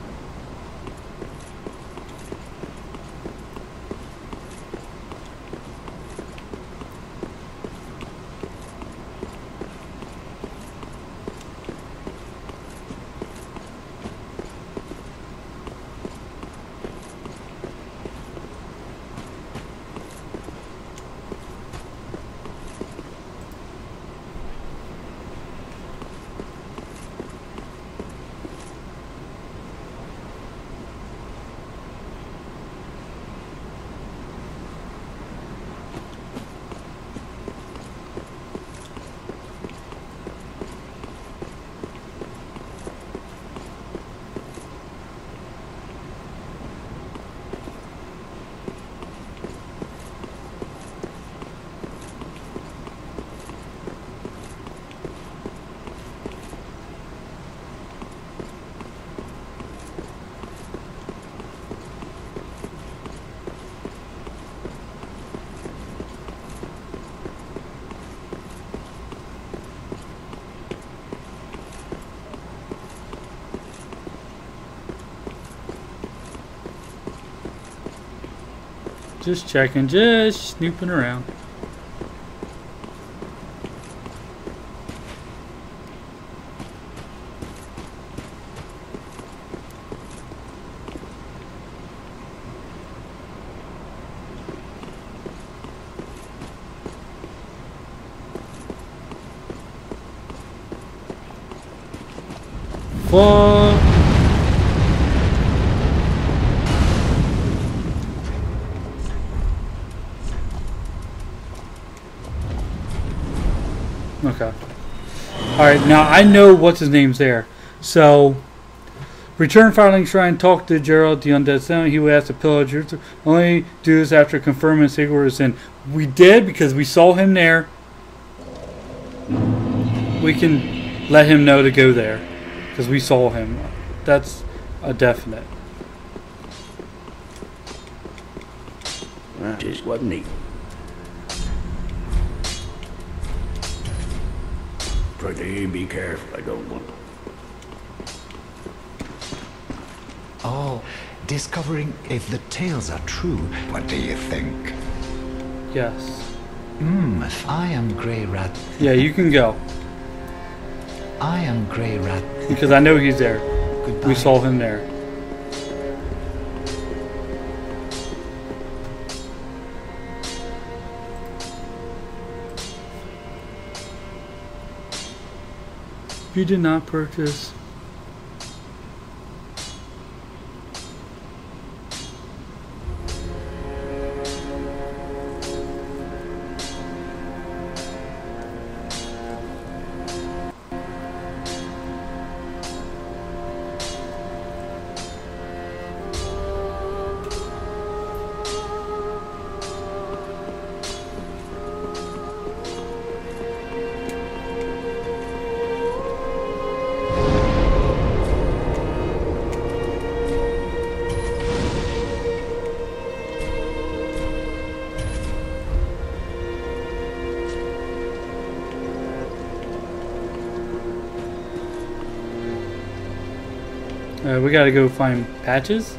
Just checking, just snooping around. Fuck. Okay. Alright, now I know what's his name's there. So, return Firelink Shrine, talk to Gerald, the undead son. He will ask the pillager to only do this after confirming Siegward is in. We did because we saw him there. We can let him know to go there because we saw him. That's a definite.
Just wasn't he? Pretty be careful, I don't want.
Oh, discovering if the tales are true. What do you think?
Yes.
Hmm, I am Greirat.
Yeah, you can go.
I am Greirat.
Because I know he's there.
Goodbye.
We saw him there. You did not purchase. Gotta go find patches.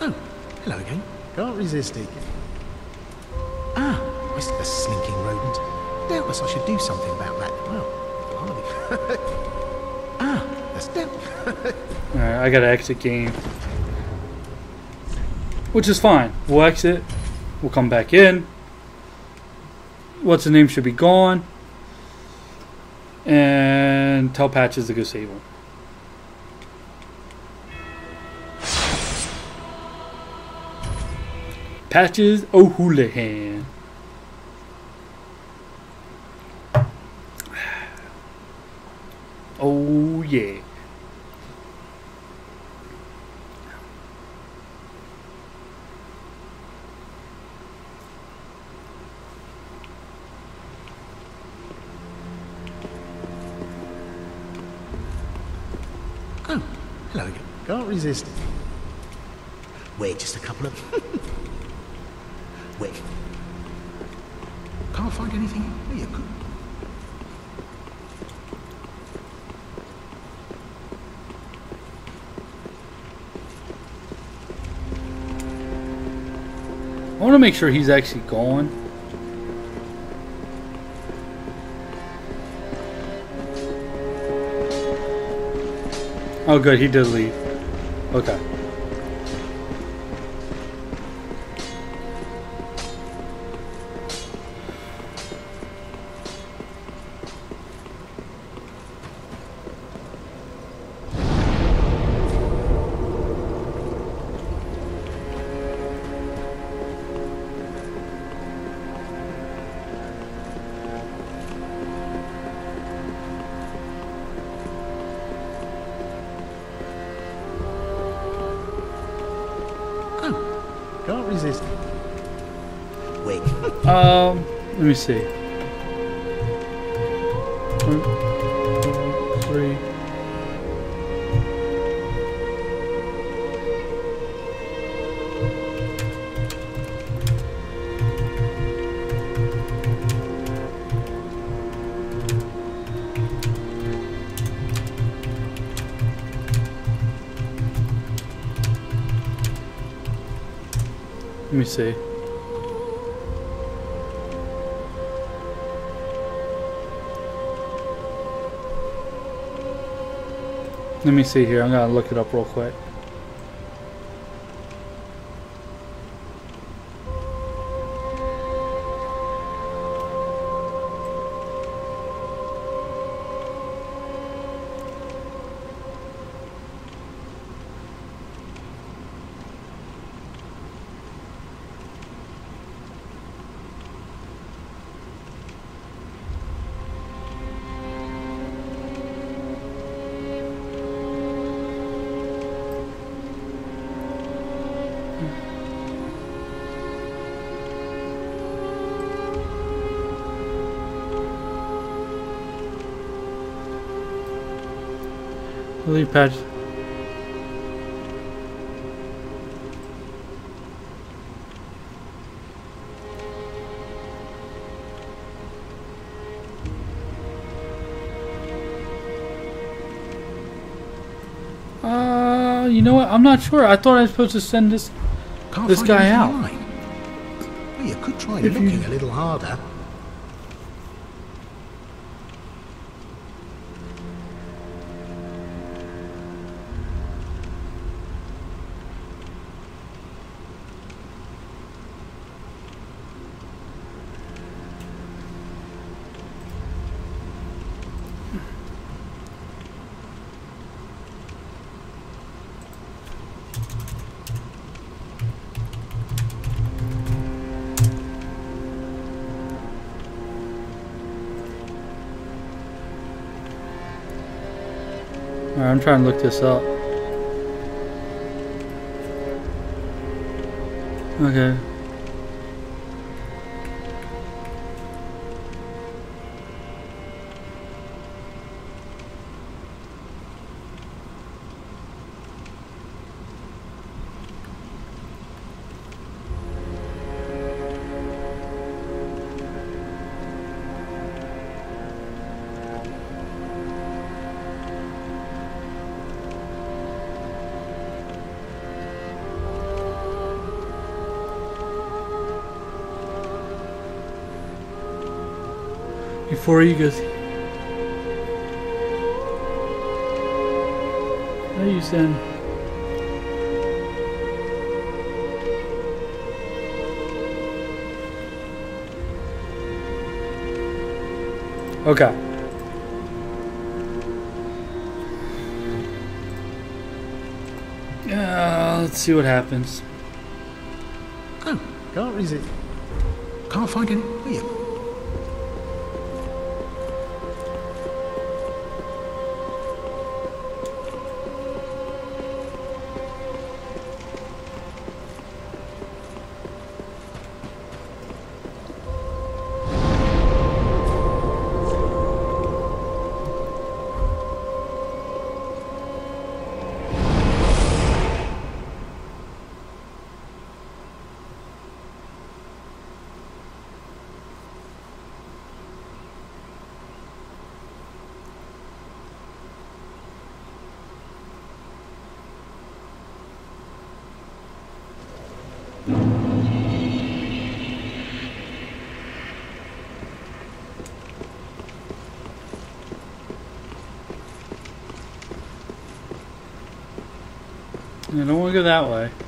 Oh, hello again. Can't resist it. Ah, Mr. Slinking Rodent. Doubtless I should do something about that. Well, blimey. ah, the step.
Alright, I gotta exit game. Which is fine. We'll exit. We'll come back in. What's the name should be gone. And tell Patches to go save him. Patches O'Houlihan. Oh yeah.
Oh, hello again. Can't resist it. Wait, just a couple of. Wait. Can't find anything here. Could...
I want to make sure he's actually gone. Oh, good. He did leave. Okay.
Can't resist it. Wait.
Um, let me see. One, see. Let me see here. I'm gonna look it up real quick. Pad. Uh, you know what? I'm not sure. I thought I was supposed to send this.
Can't
This guy out.
Well, you could try
If you-
looking a little harder.
Trying to look this up. Okay. Before you go. How you send? Okay. Uh, let's see what happens.
Oh, can't resist. Can't find any.
I don't want to go that way.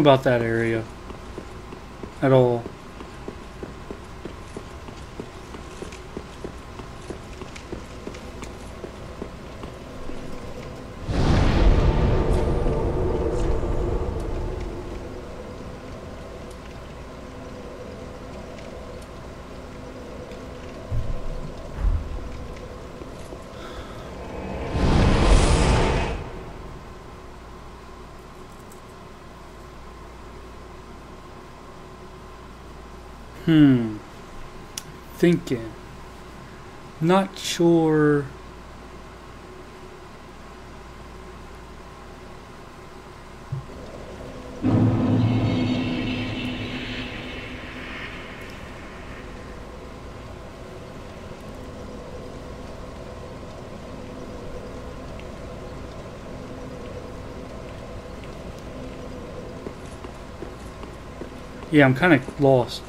About that area at all. thinking. Not sure. Yeah, I'm kind of lost.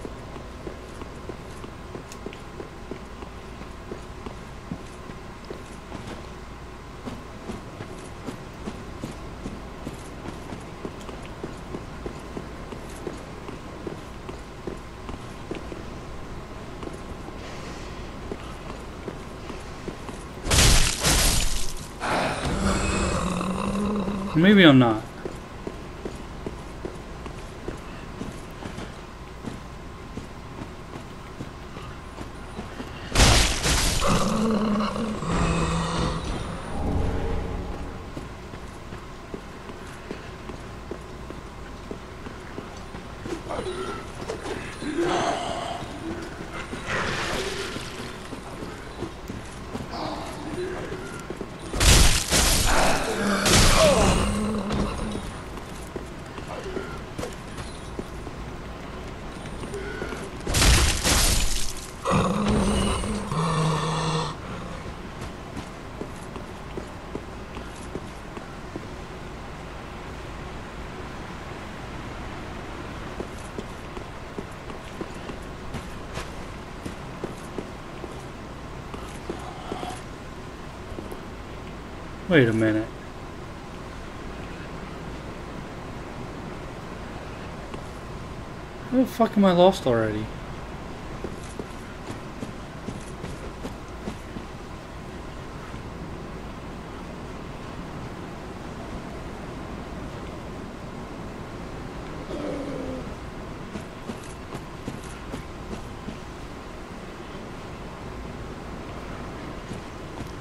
I'm not. Wait a minute. How the fuck am I lost already?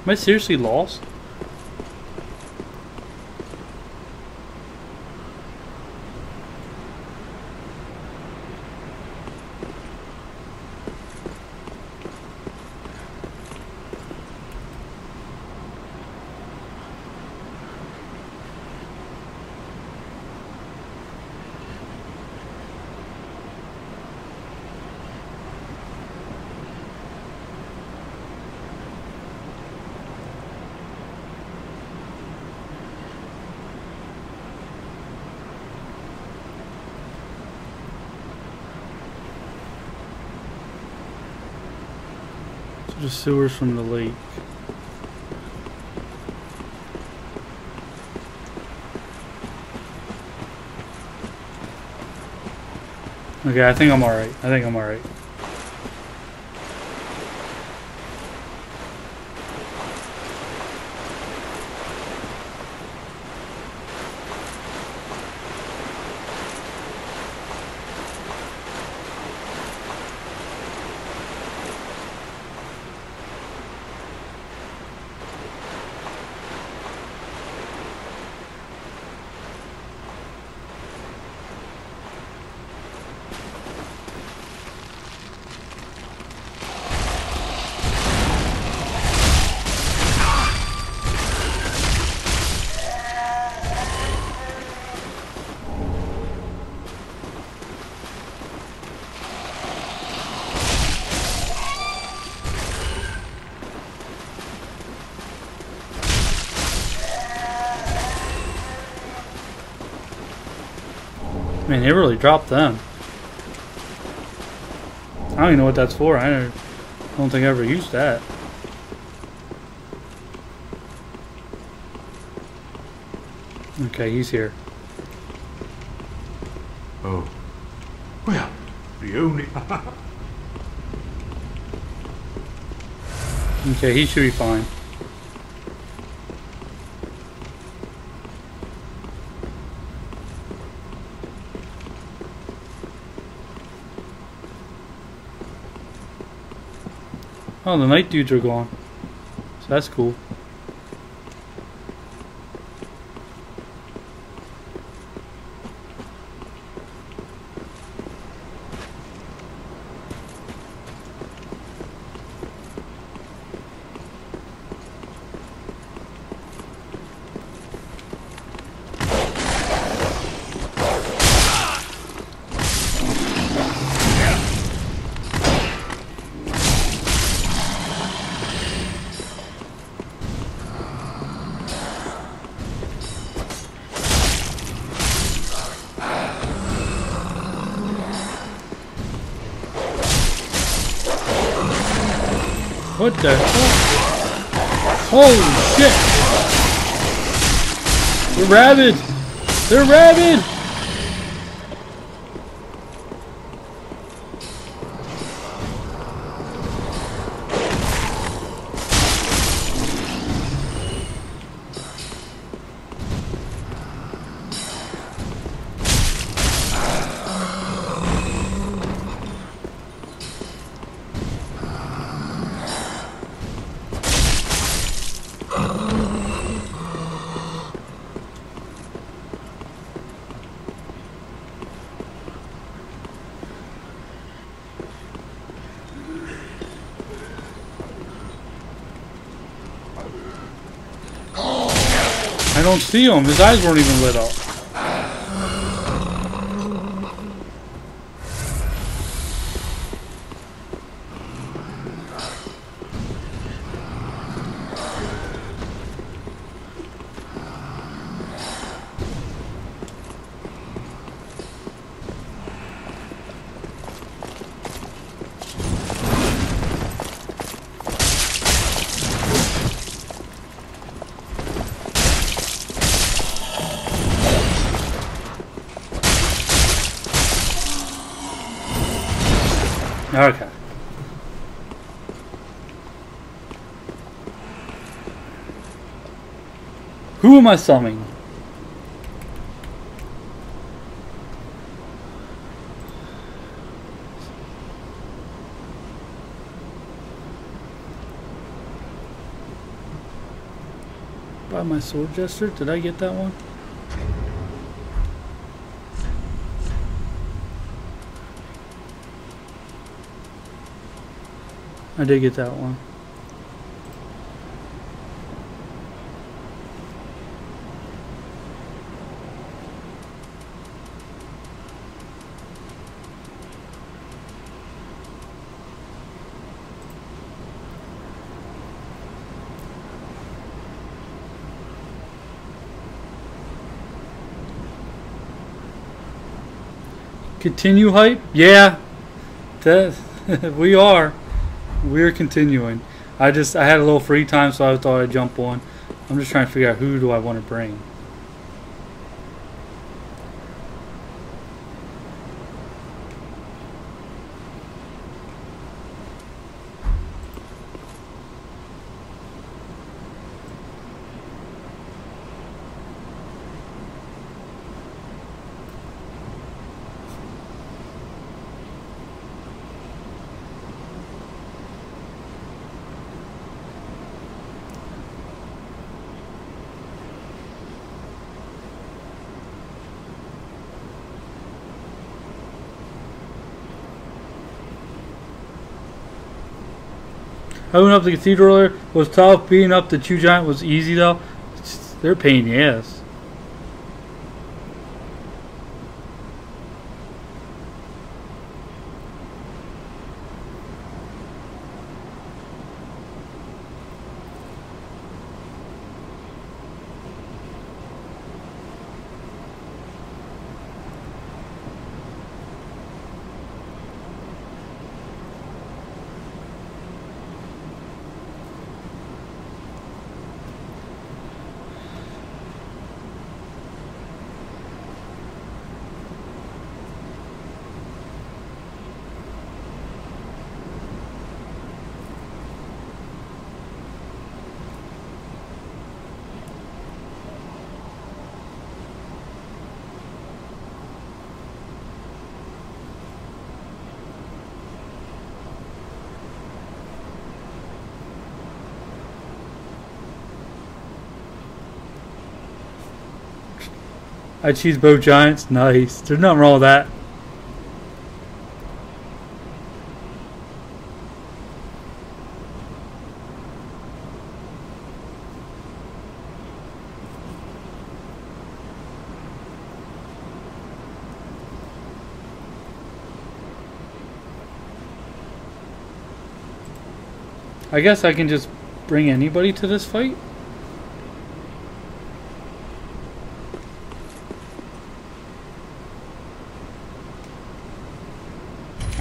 Am I seriously lost? Sewers from the lake. Okay, I think I'm alright. I think I'm alright. They really dropped them. I don't even know what that's for. I don't think I ever used that. Okay, he's here.
Oh. Well, the only.
Okay, he should be fine. Oh, the knight dudes are gone. So that's cool. Rabid! They're rabid! I don't see him. His eyes weren't even lit up. Am I summoning? By my sword jester? Did I get that one? I did get that one. Continue hype? Yeah. That we are. We're continuing. I just I had a little free time so I thought I'd jump on. I'm just trying to figure out who do I want to bring. Up the cathedral was tough. Beating up the Chew Giant was easy though. They're pain in the ass. I choose both giants. Nice. There's nothing wrong with that. I guess I can just bring anybody to this fight.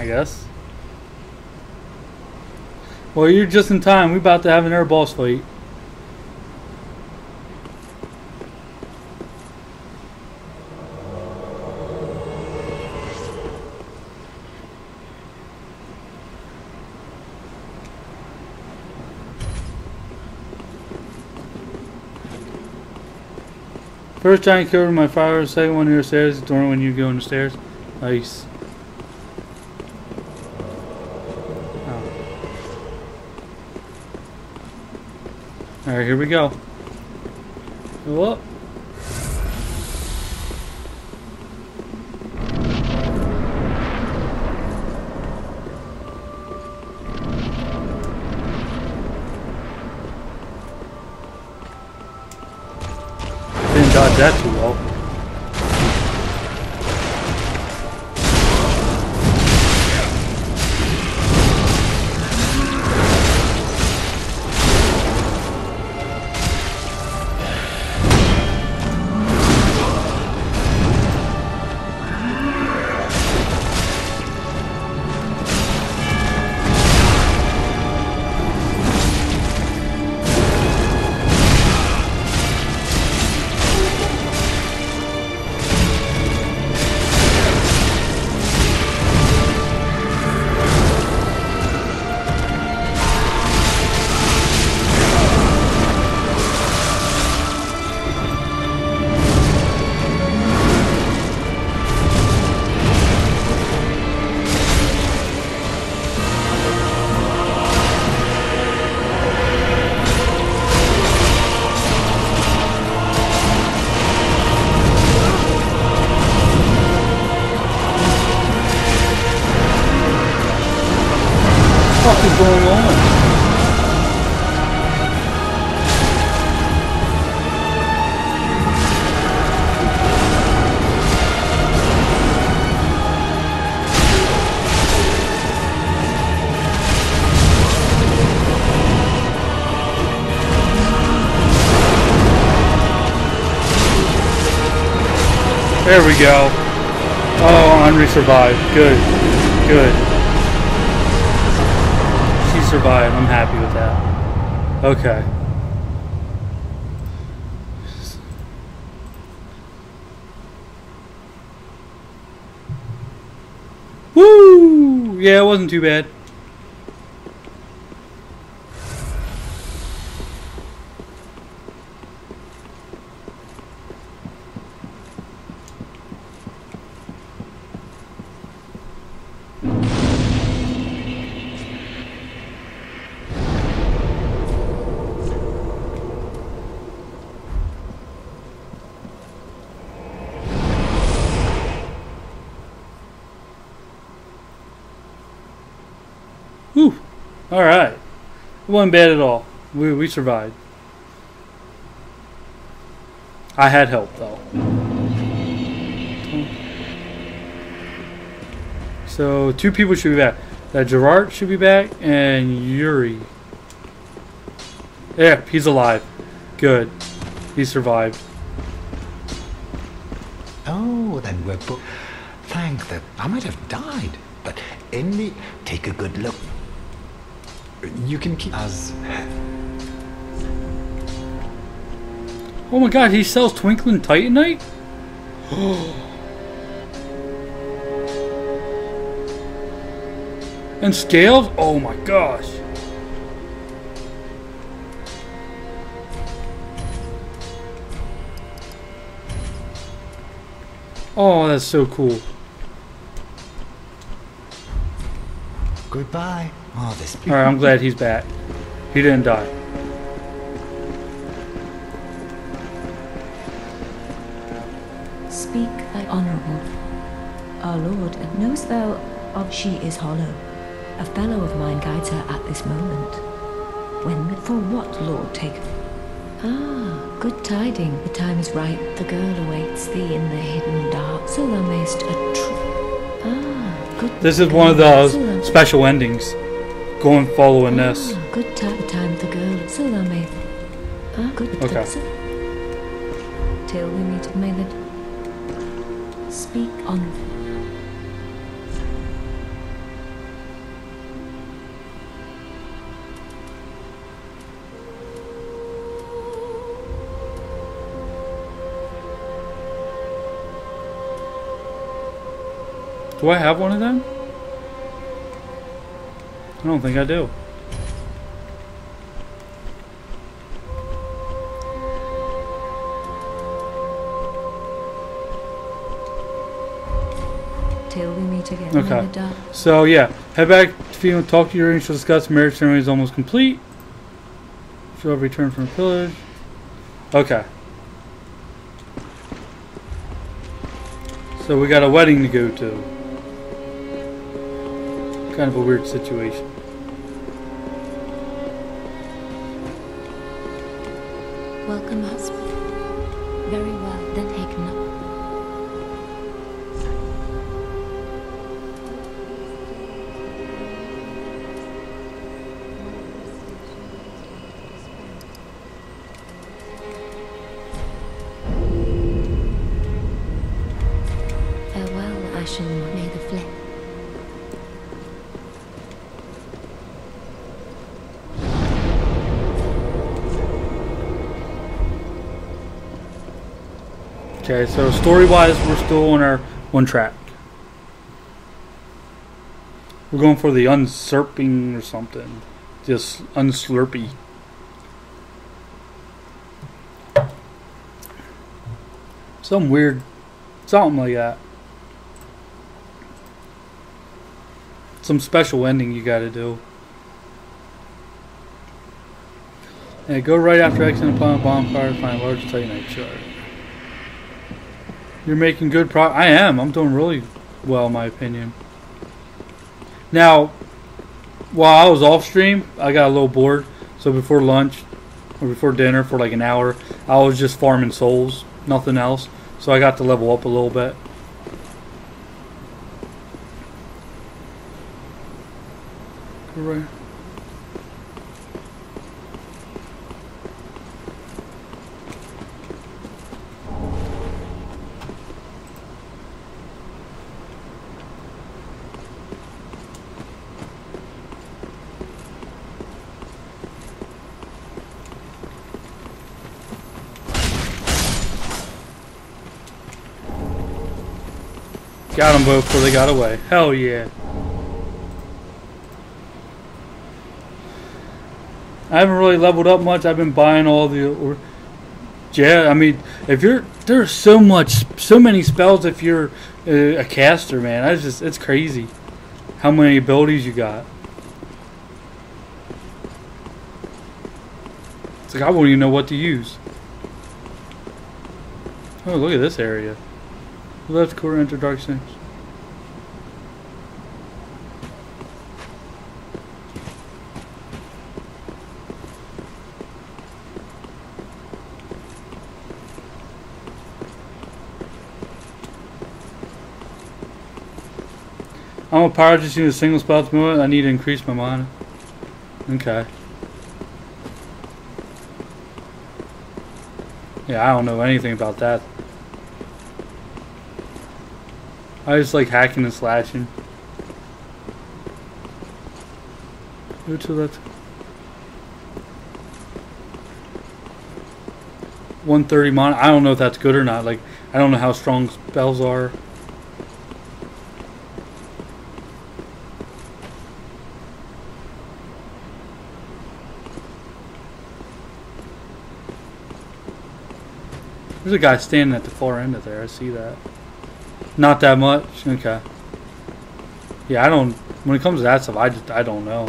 I guess. Well, you're just in time. We're about to have another boss fight. First giant killed my fire, second one near the stairs, door when you go in the stairs. Nice. Alright, here we go. Up. Didn't dodge that There we go. Oh, Anri survived. Good. Good. She survived. I'm happy with that. Okay. Woo! Yeah, it wasn't too bad. Whew. All right. It wasn't bad at all. We, we survived. I had help, though. So, two people should be back. That Gerard should be back, and Yuri. Yeah, he's alive. Good. He survived.
Oh, then we're both. Thank the. I might have died, but in the. Take a good look. You can keep us.
Oh my god, he sells Twinkling Titanite? and scales? Oh my gosh. Oh, that's so cool.
Goodbye. Oh, this.
Alright, I'm glad he's back. He didn't die.
Speak, thy honourable. Our lord, knowest thou of she is hollow?
A fellow of mine guides her at this moment.
When, for what lord take?
Ah, good tiding. The time is right. The girl awaits thee in the hidden dark, so thou mayst a tr- Ah, good.
This is one of those
so thou-
special endings. Ah, go and
follow Ines. Good time, time the girl. Salome. Good
okay.
Till we meet, may that speak on.
Do I have one of them? I don't think I do.
Till we meet again.
Okay.
in the dark.
So yeah, head back to Field, talk to your angel, discuss marriage ceremony is almost complete. She'll have returned from pillage. Okay. So we got a wedding to go to. Kind of a weird situation. Okay, so story wise, we're still on our one track. We're going for the unsurping or something. Just unslurpy. Some weird, something like that. Some special ending you gotta do. And go right after exiting upon a bonfire, find a large titanite shard. You're making good pro. I am. I'm doing really well, in my opinion. Now, while I was off stream, I got a little bored. So before lunch or before dinner for like an hour, I was just farming souls, nothing else. So I got to level up a little bit. Right. Before they got away. Hell yeah. I haven't really leveled up much. I've been buying all the. Yeah, I mean, if you're there's so much, so many spells. If you're a, a caster, man, that's just it's crazy how many abilities you got. It's like I won't even know what to use. Oh, look at this area. Left core enter dark sense. I'm a pirate just use a single spell to move it. I need to increase my mana. Okay. Yeah, I don't know anything about that. I just like hacking and slashing. Go to that. 130 mana. I don't know if that's good or not. Like, I don't know how strong spells are. There's a guy standing at the far end of there. I see that. Not that much. Okay. Yeah, I don't. When it comes to that stuff, I just I don't know.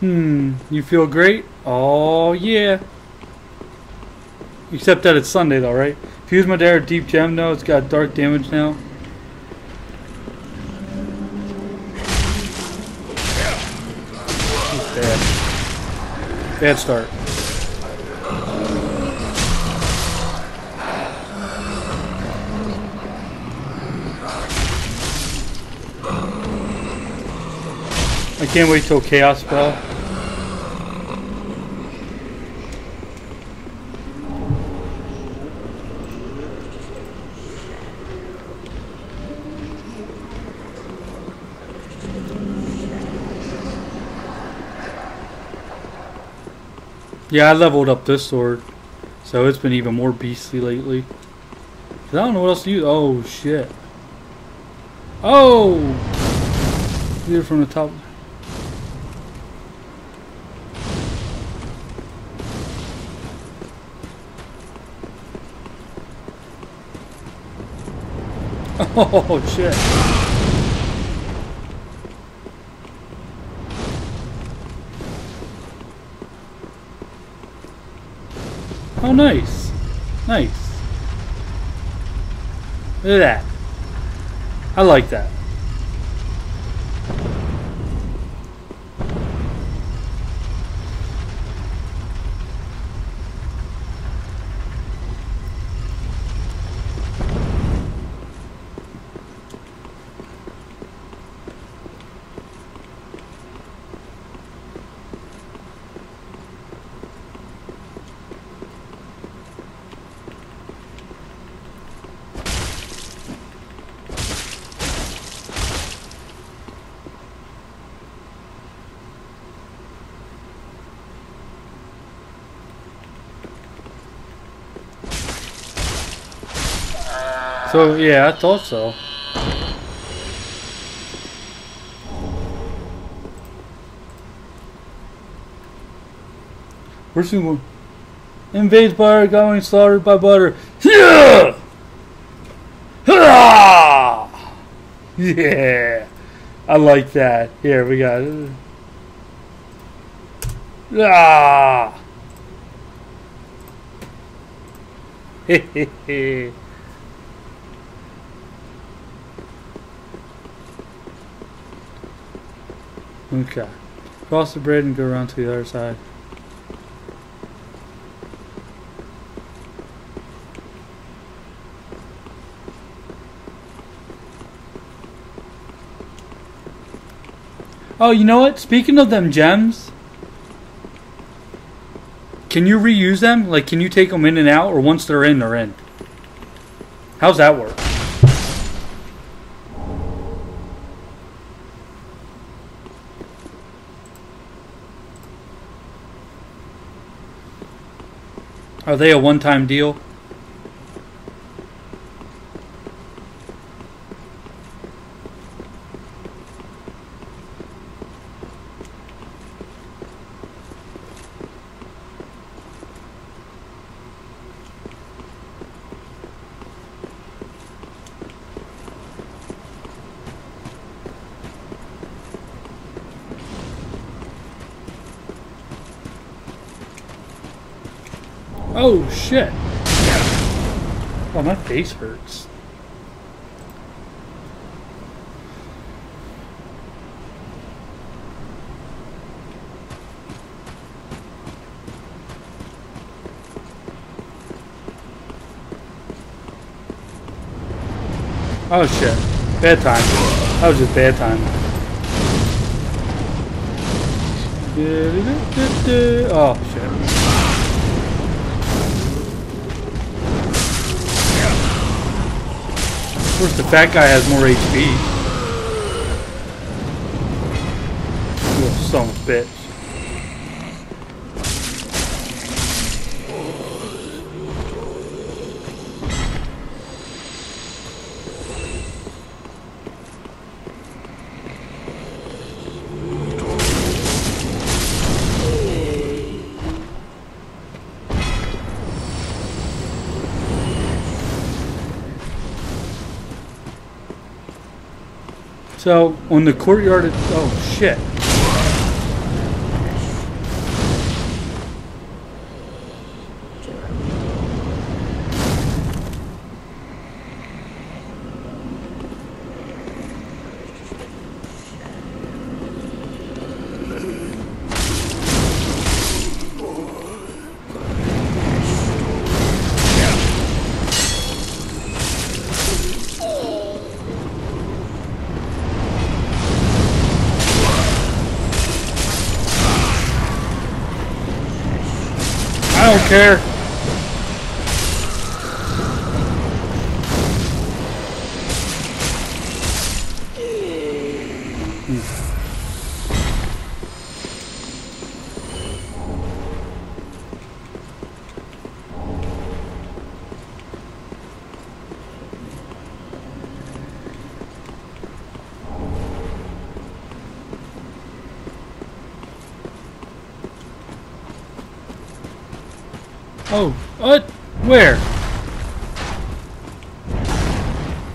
Hmm. You feel great? Oh yeah. Except that it's Sunday though, right? Fuse my dare deep gem though. It's got dark damage now. Bad. Bad start. I can't wait till chaos spell. Yeah, I leveled up this sword, so it's been even more beastly lately. I don't know what else to use. Oh shit! Oh, it from the top. Oh shit! Nice. Nice. Look at that. I like that. So yeah, I thought so. Where's he going? Invades butter, going slaughtered by butter. Yeah! Ah! Yeah! I like that. Here we got it. Ah! Hehehe. Okay. Cross the bridge and go around to the other side. Oh, you know what? Speaking of them gems, can you reuse them? Like, can you take them in and out, or once they're in, they're in? How's that work? Are they a one-time deal? Oh shit! Oh, my face hurts. Oh shit. Bad time. That was just bad time. Oh shit. Course, the fat guy has more HP. You son of a bitch. So, on the courtyard, oh shit. Care. Oh, what? Where?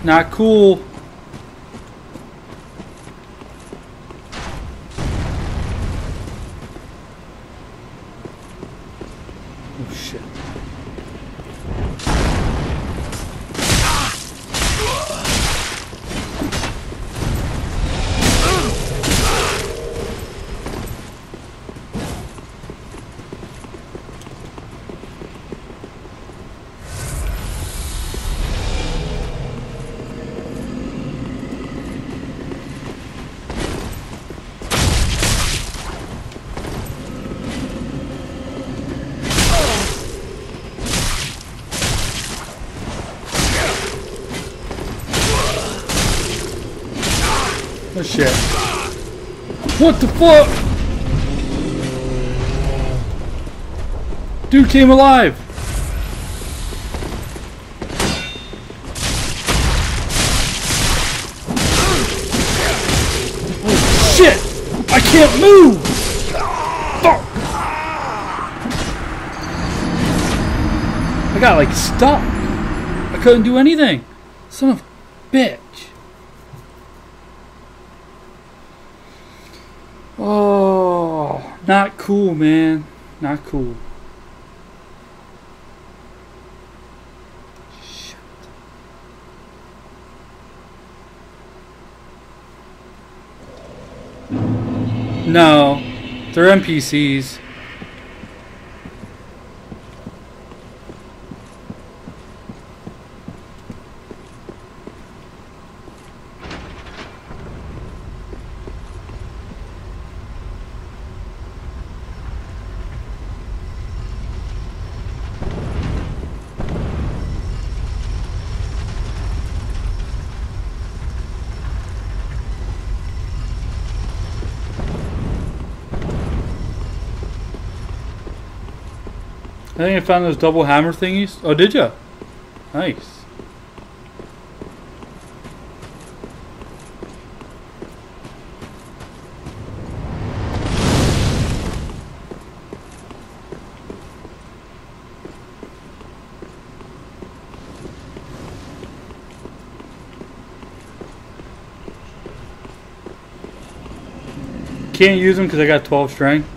Not cool. What the fuck? Dude came alive. Oh shit! I can't move! Fuck! I got like stuck. I couldn't do anything. Son of a bitch. Oh, not cool, man. Not cool. No, they're NPCs. Found those double hammer thingies. Oh, did ya? Nice. Can't use them because I got 12 strength.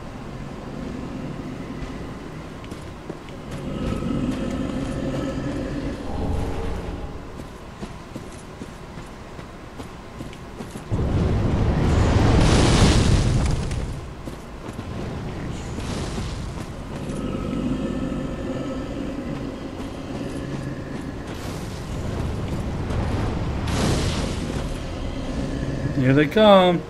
They come.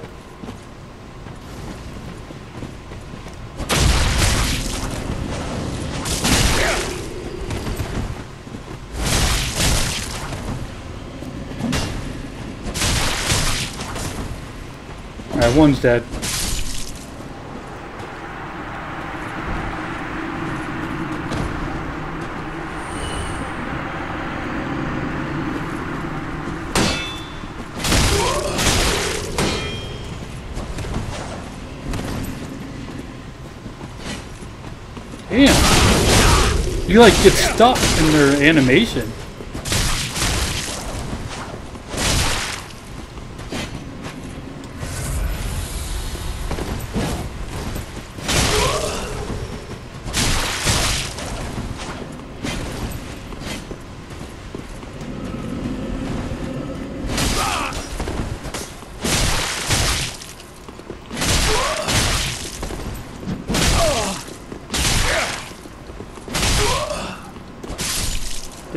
Alright, one's dead. Damn. You like get stuck in their animation.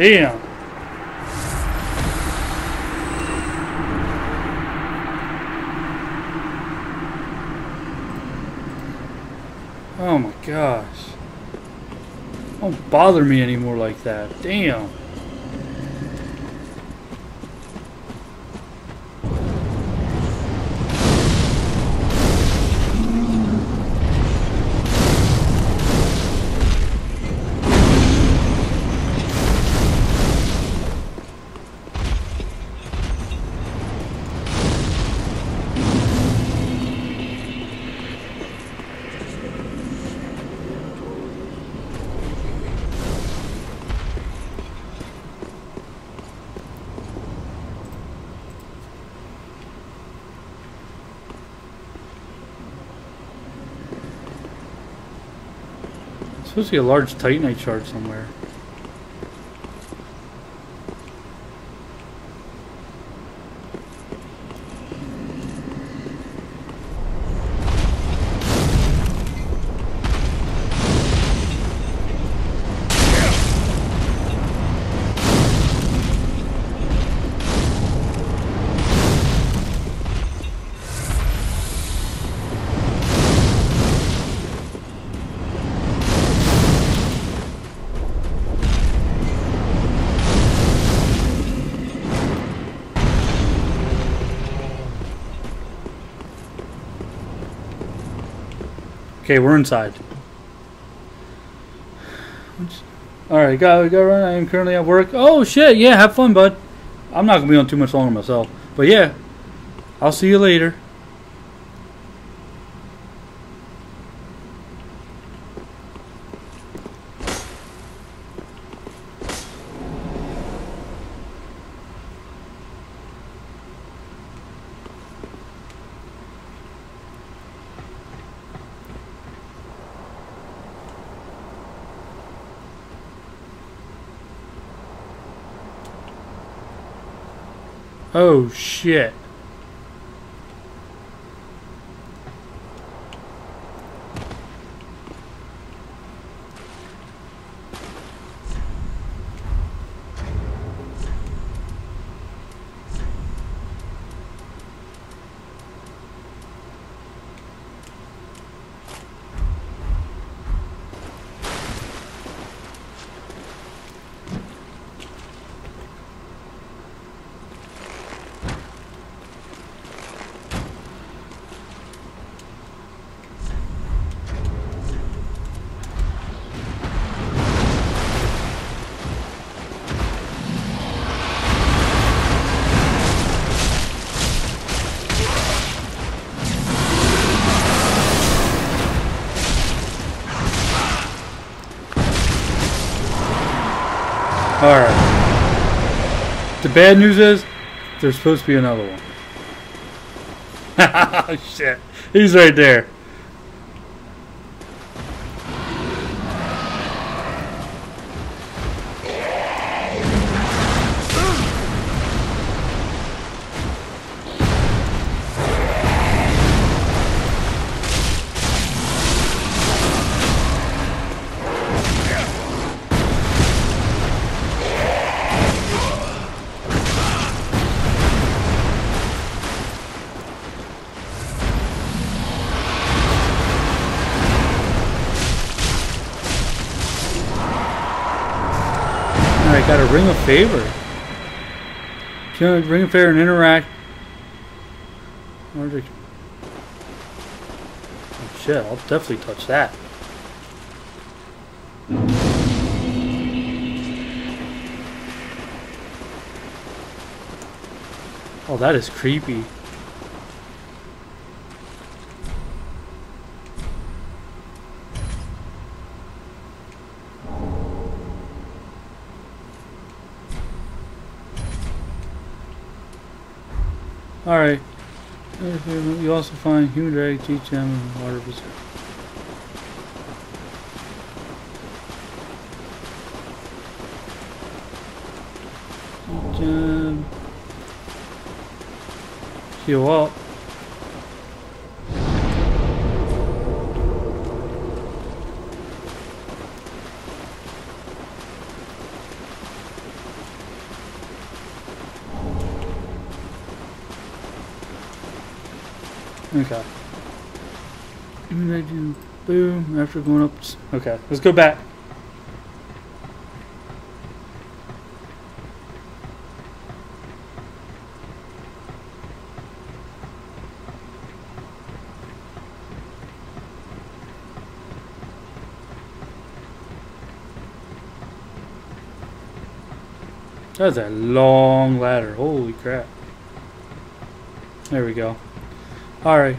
Damn. Oh my gosh. Don't bother me anymore like that. Damn. Supposed to be a large Titanite shard somewhere. Okay, we're inside. Alright, go, go run. I am currently at work. Oh, shit. Yeah, have fun, bud. I'm not to be on too much longer myself. But yeah, I'll see you later. Oh, shit. Alright. The bad news is, there's supposed to be another one. shit. He's right there. Ring of favor. Kill ring of favor and interact. Oh shit, I'll definitely touch that. Oh, that is creepy. Alright. You also find human drag, G-Gem, and water berserk. G-Gem. Heal up. Okay. Did I do? Boom. After going up. Okay, let's go back. That's a long ladder. Holy crap. There we go. Alright.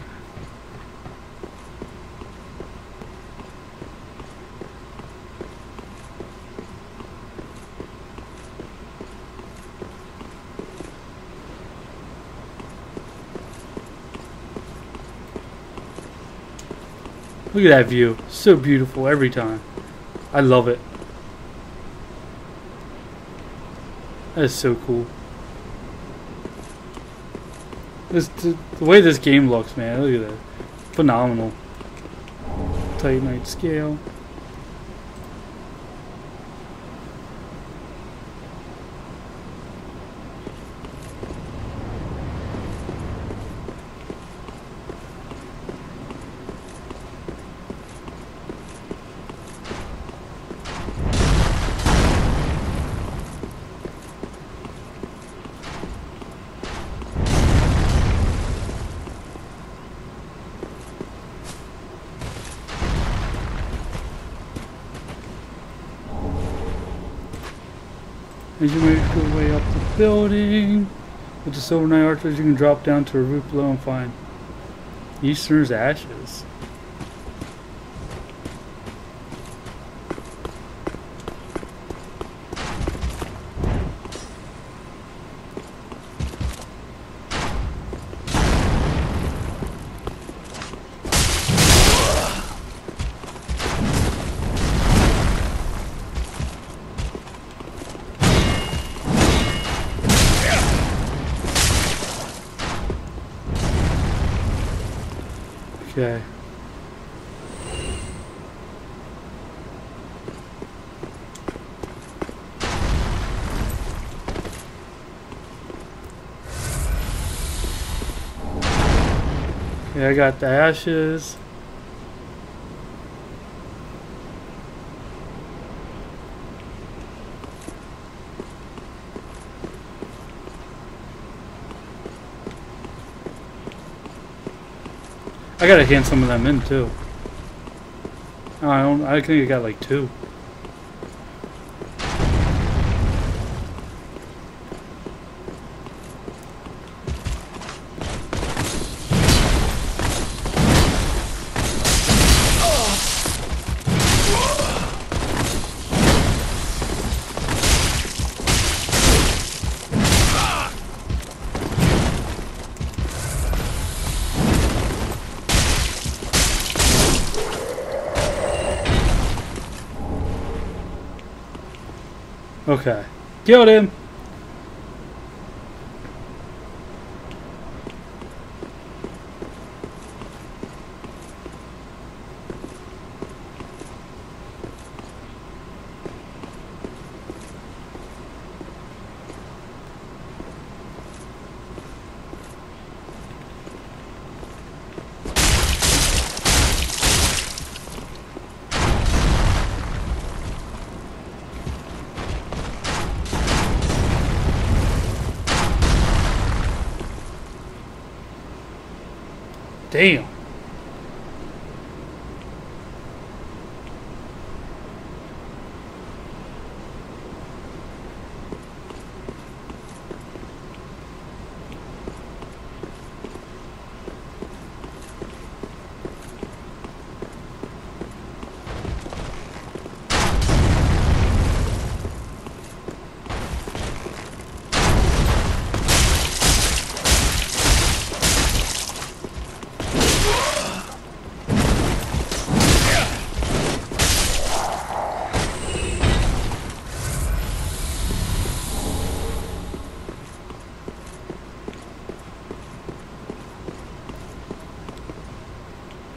Look at that view. So beautiful every time. I love it. That is so cool. This the, the way this game looks, man. Look at that, phenomenal. Titanite scale. As you make your way up the building, with the Silver Knight archers, you can drop down to a roof below and find Easterner's ashes. I got the ashes. I gotta hand some of them in too. I don't. I think I got like two. Killed him. Damn.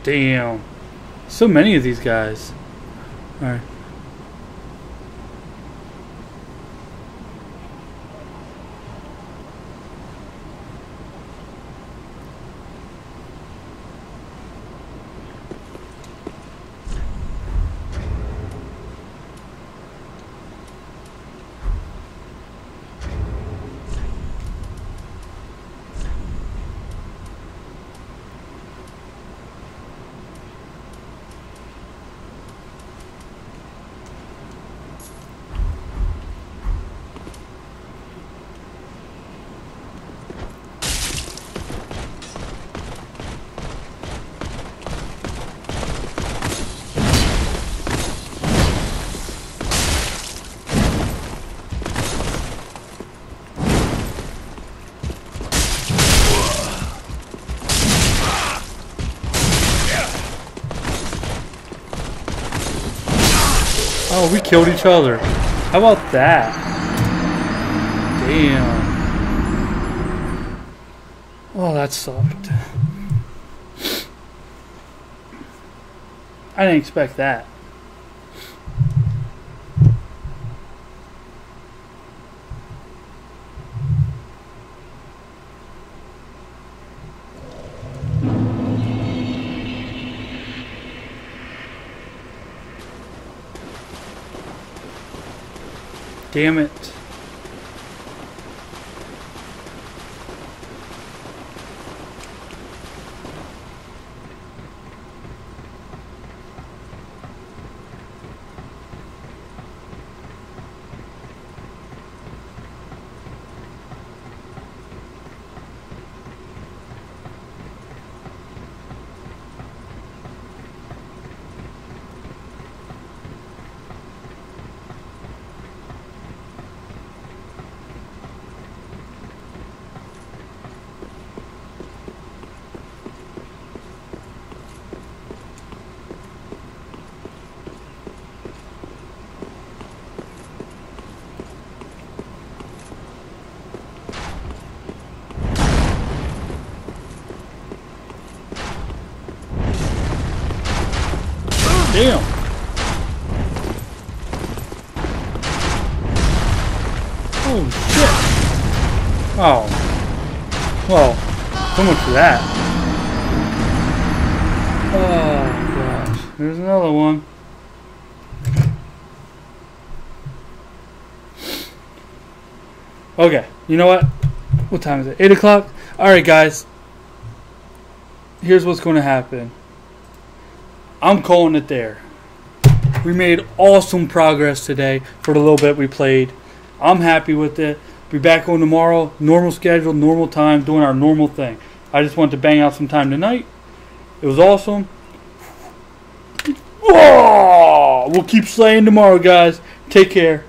Damn. So many of these guys. Alright. Killed each other. How about that? Damn. Oh, that sucked. I didn't expect that. Damn it. Damn. Oh shit. Oh. Well, so much for that. Oh gosh. There's another one. Okay, you know what? What time is it? 8 o'clock? Alright, guys. Here's what's going to happen. I'm calling it there. We made awesome progress today for the little bit we played. I'm happy with it. Be back on tomorrow, normal schedule, normal time, doing our normal thing. I just wanted to bang out some time tonight. It was awesome. Whoa! We'll keep slaying tomorrow, guys. Take care.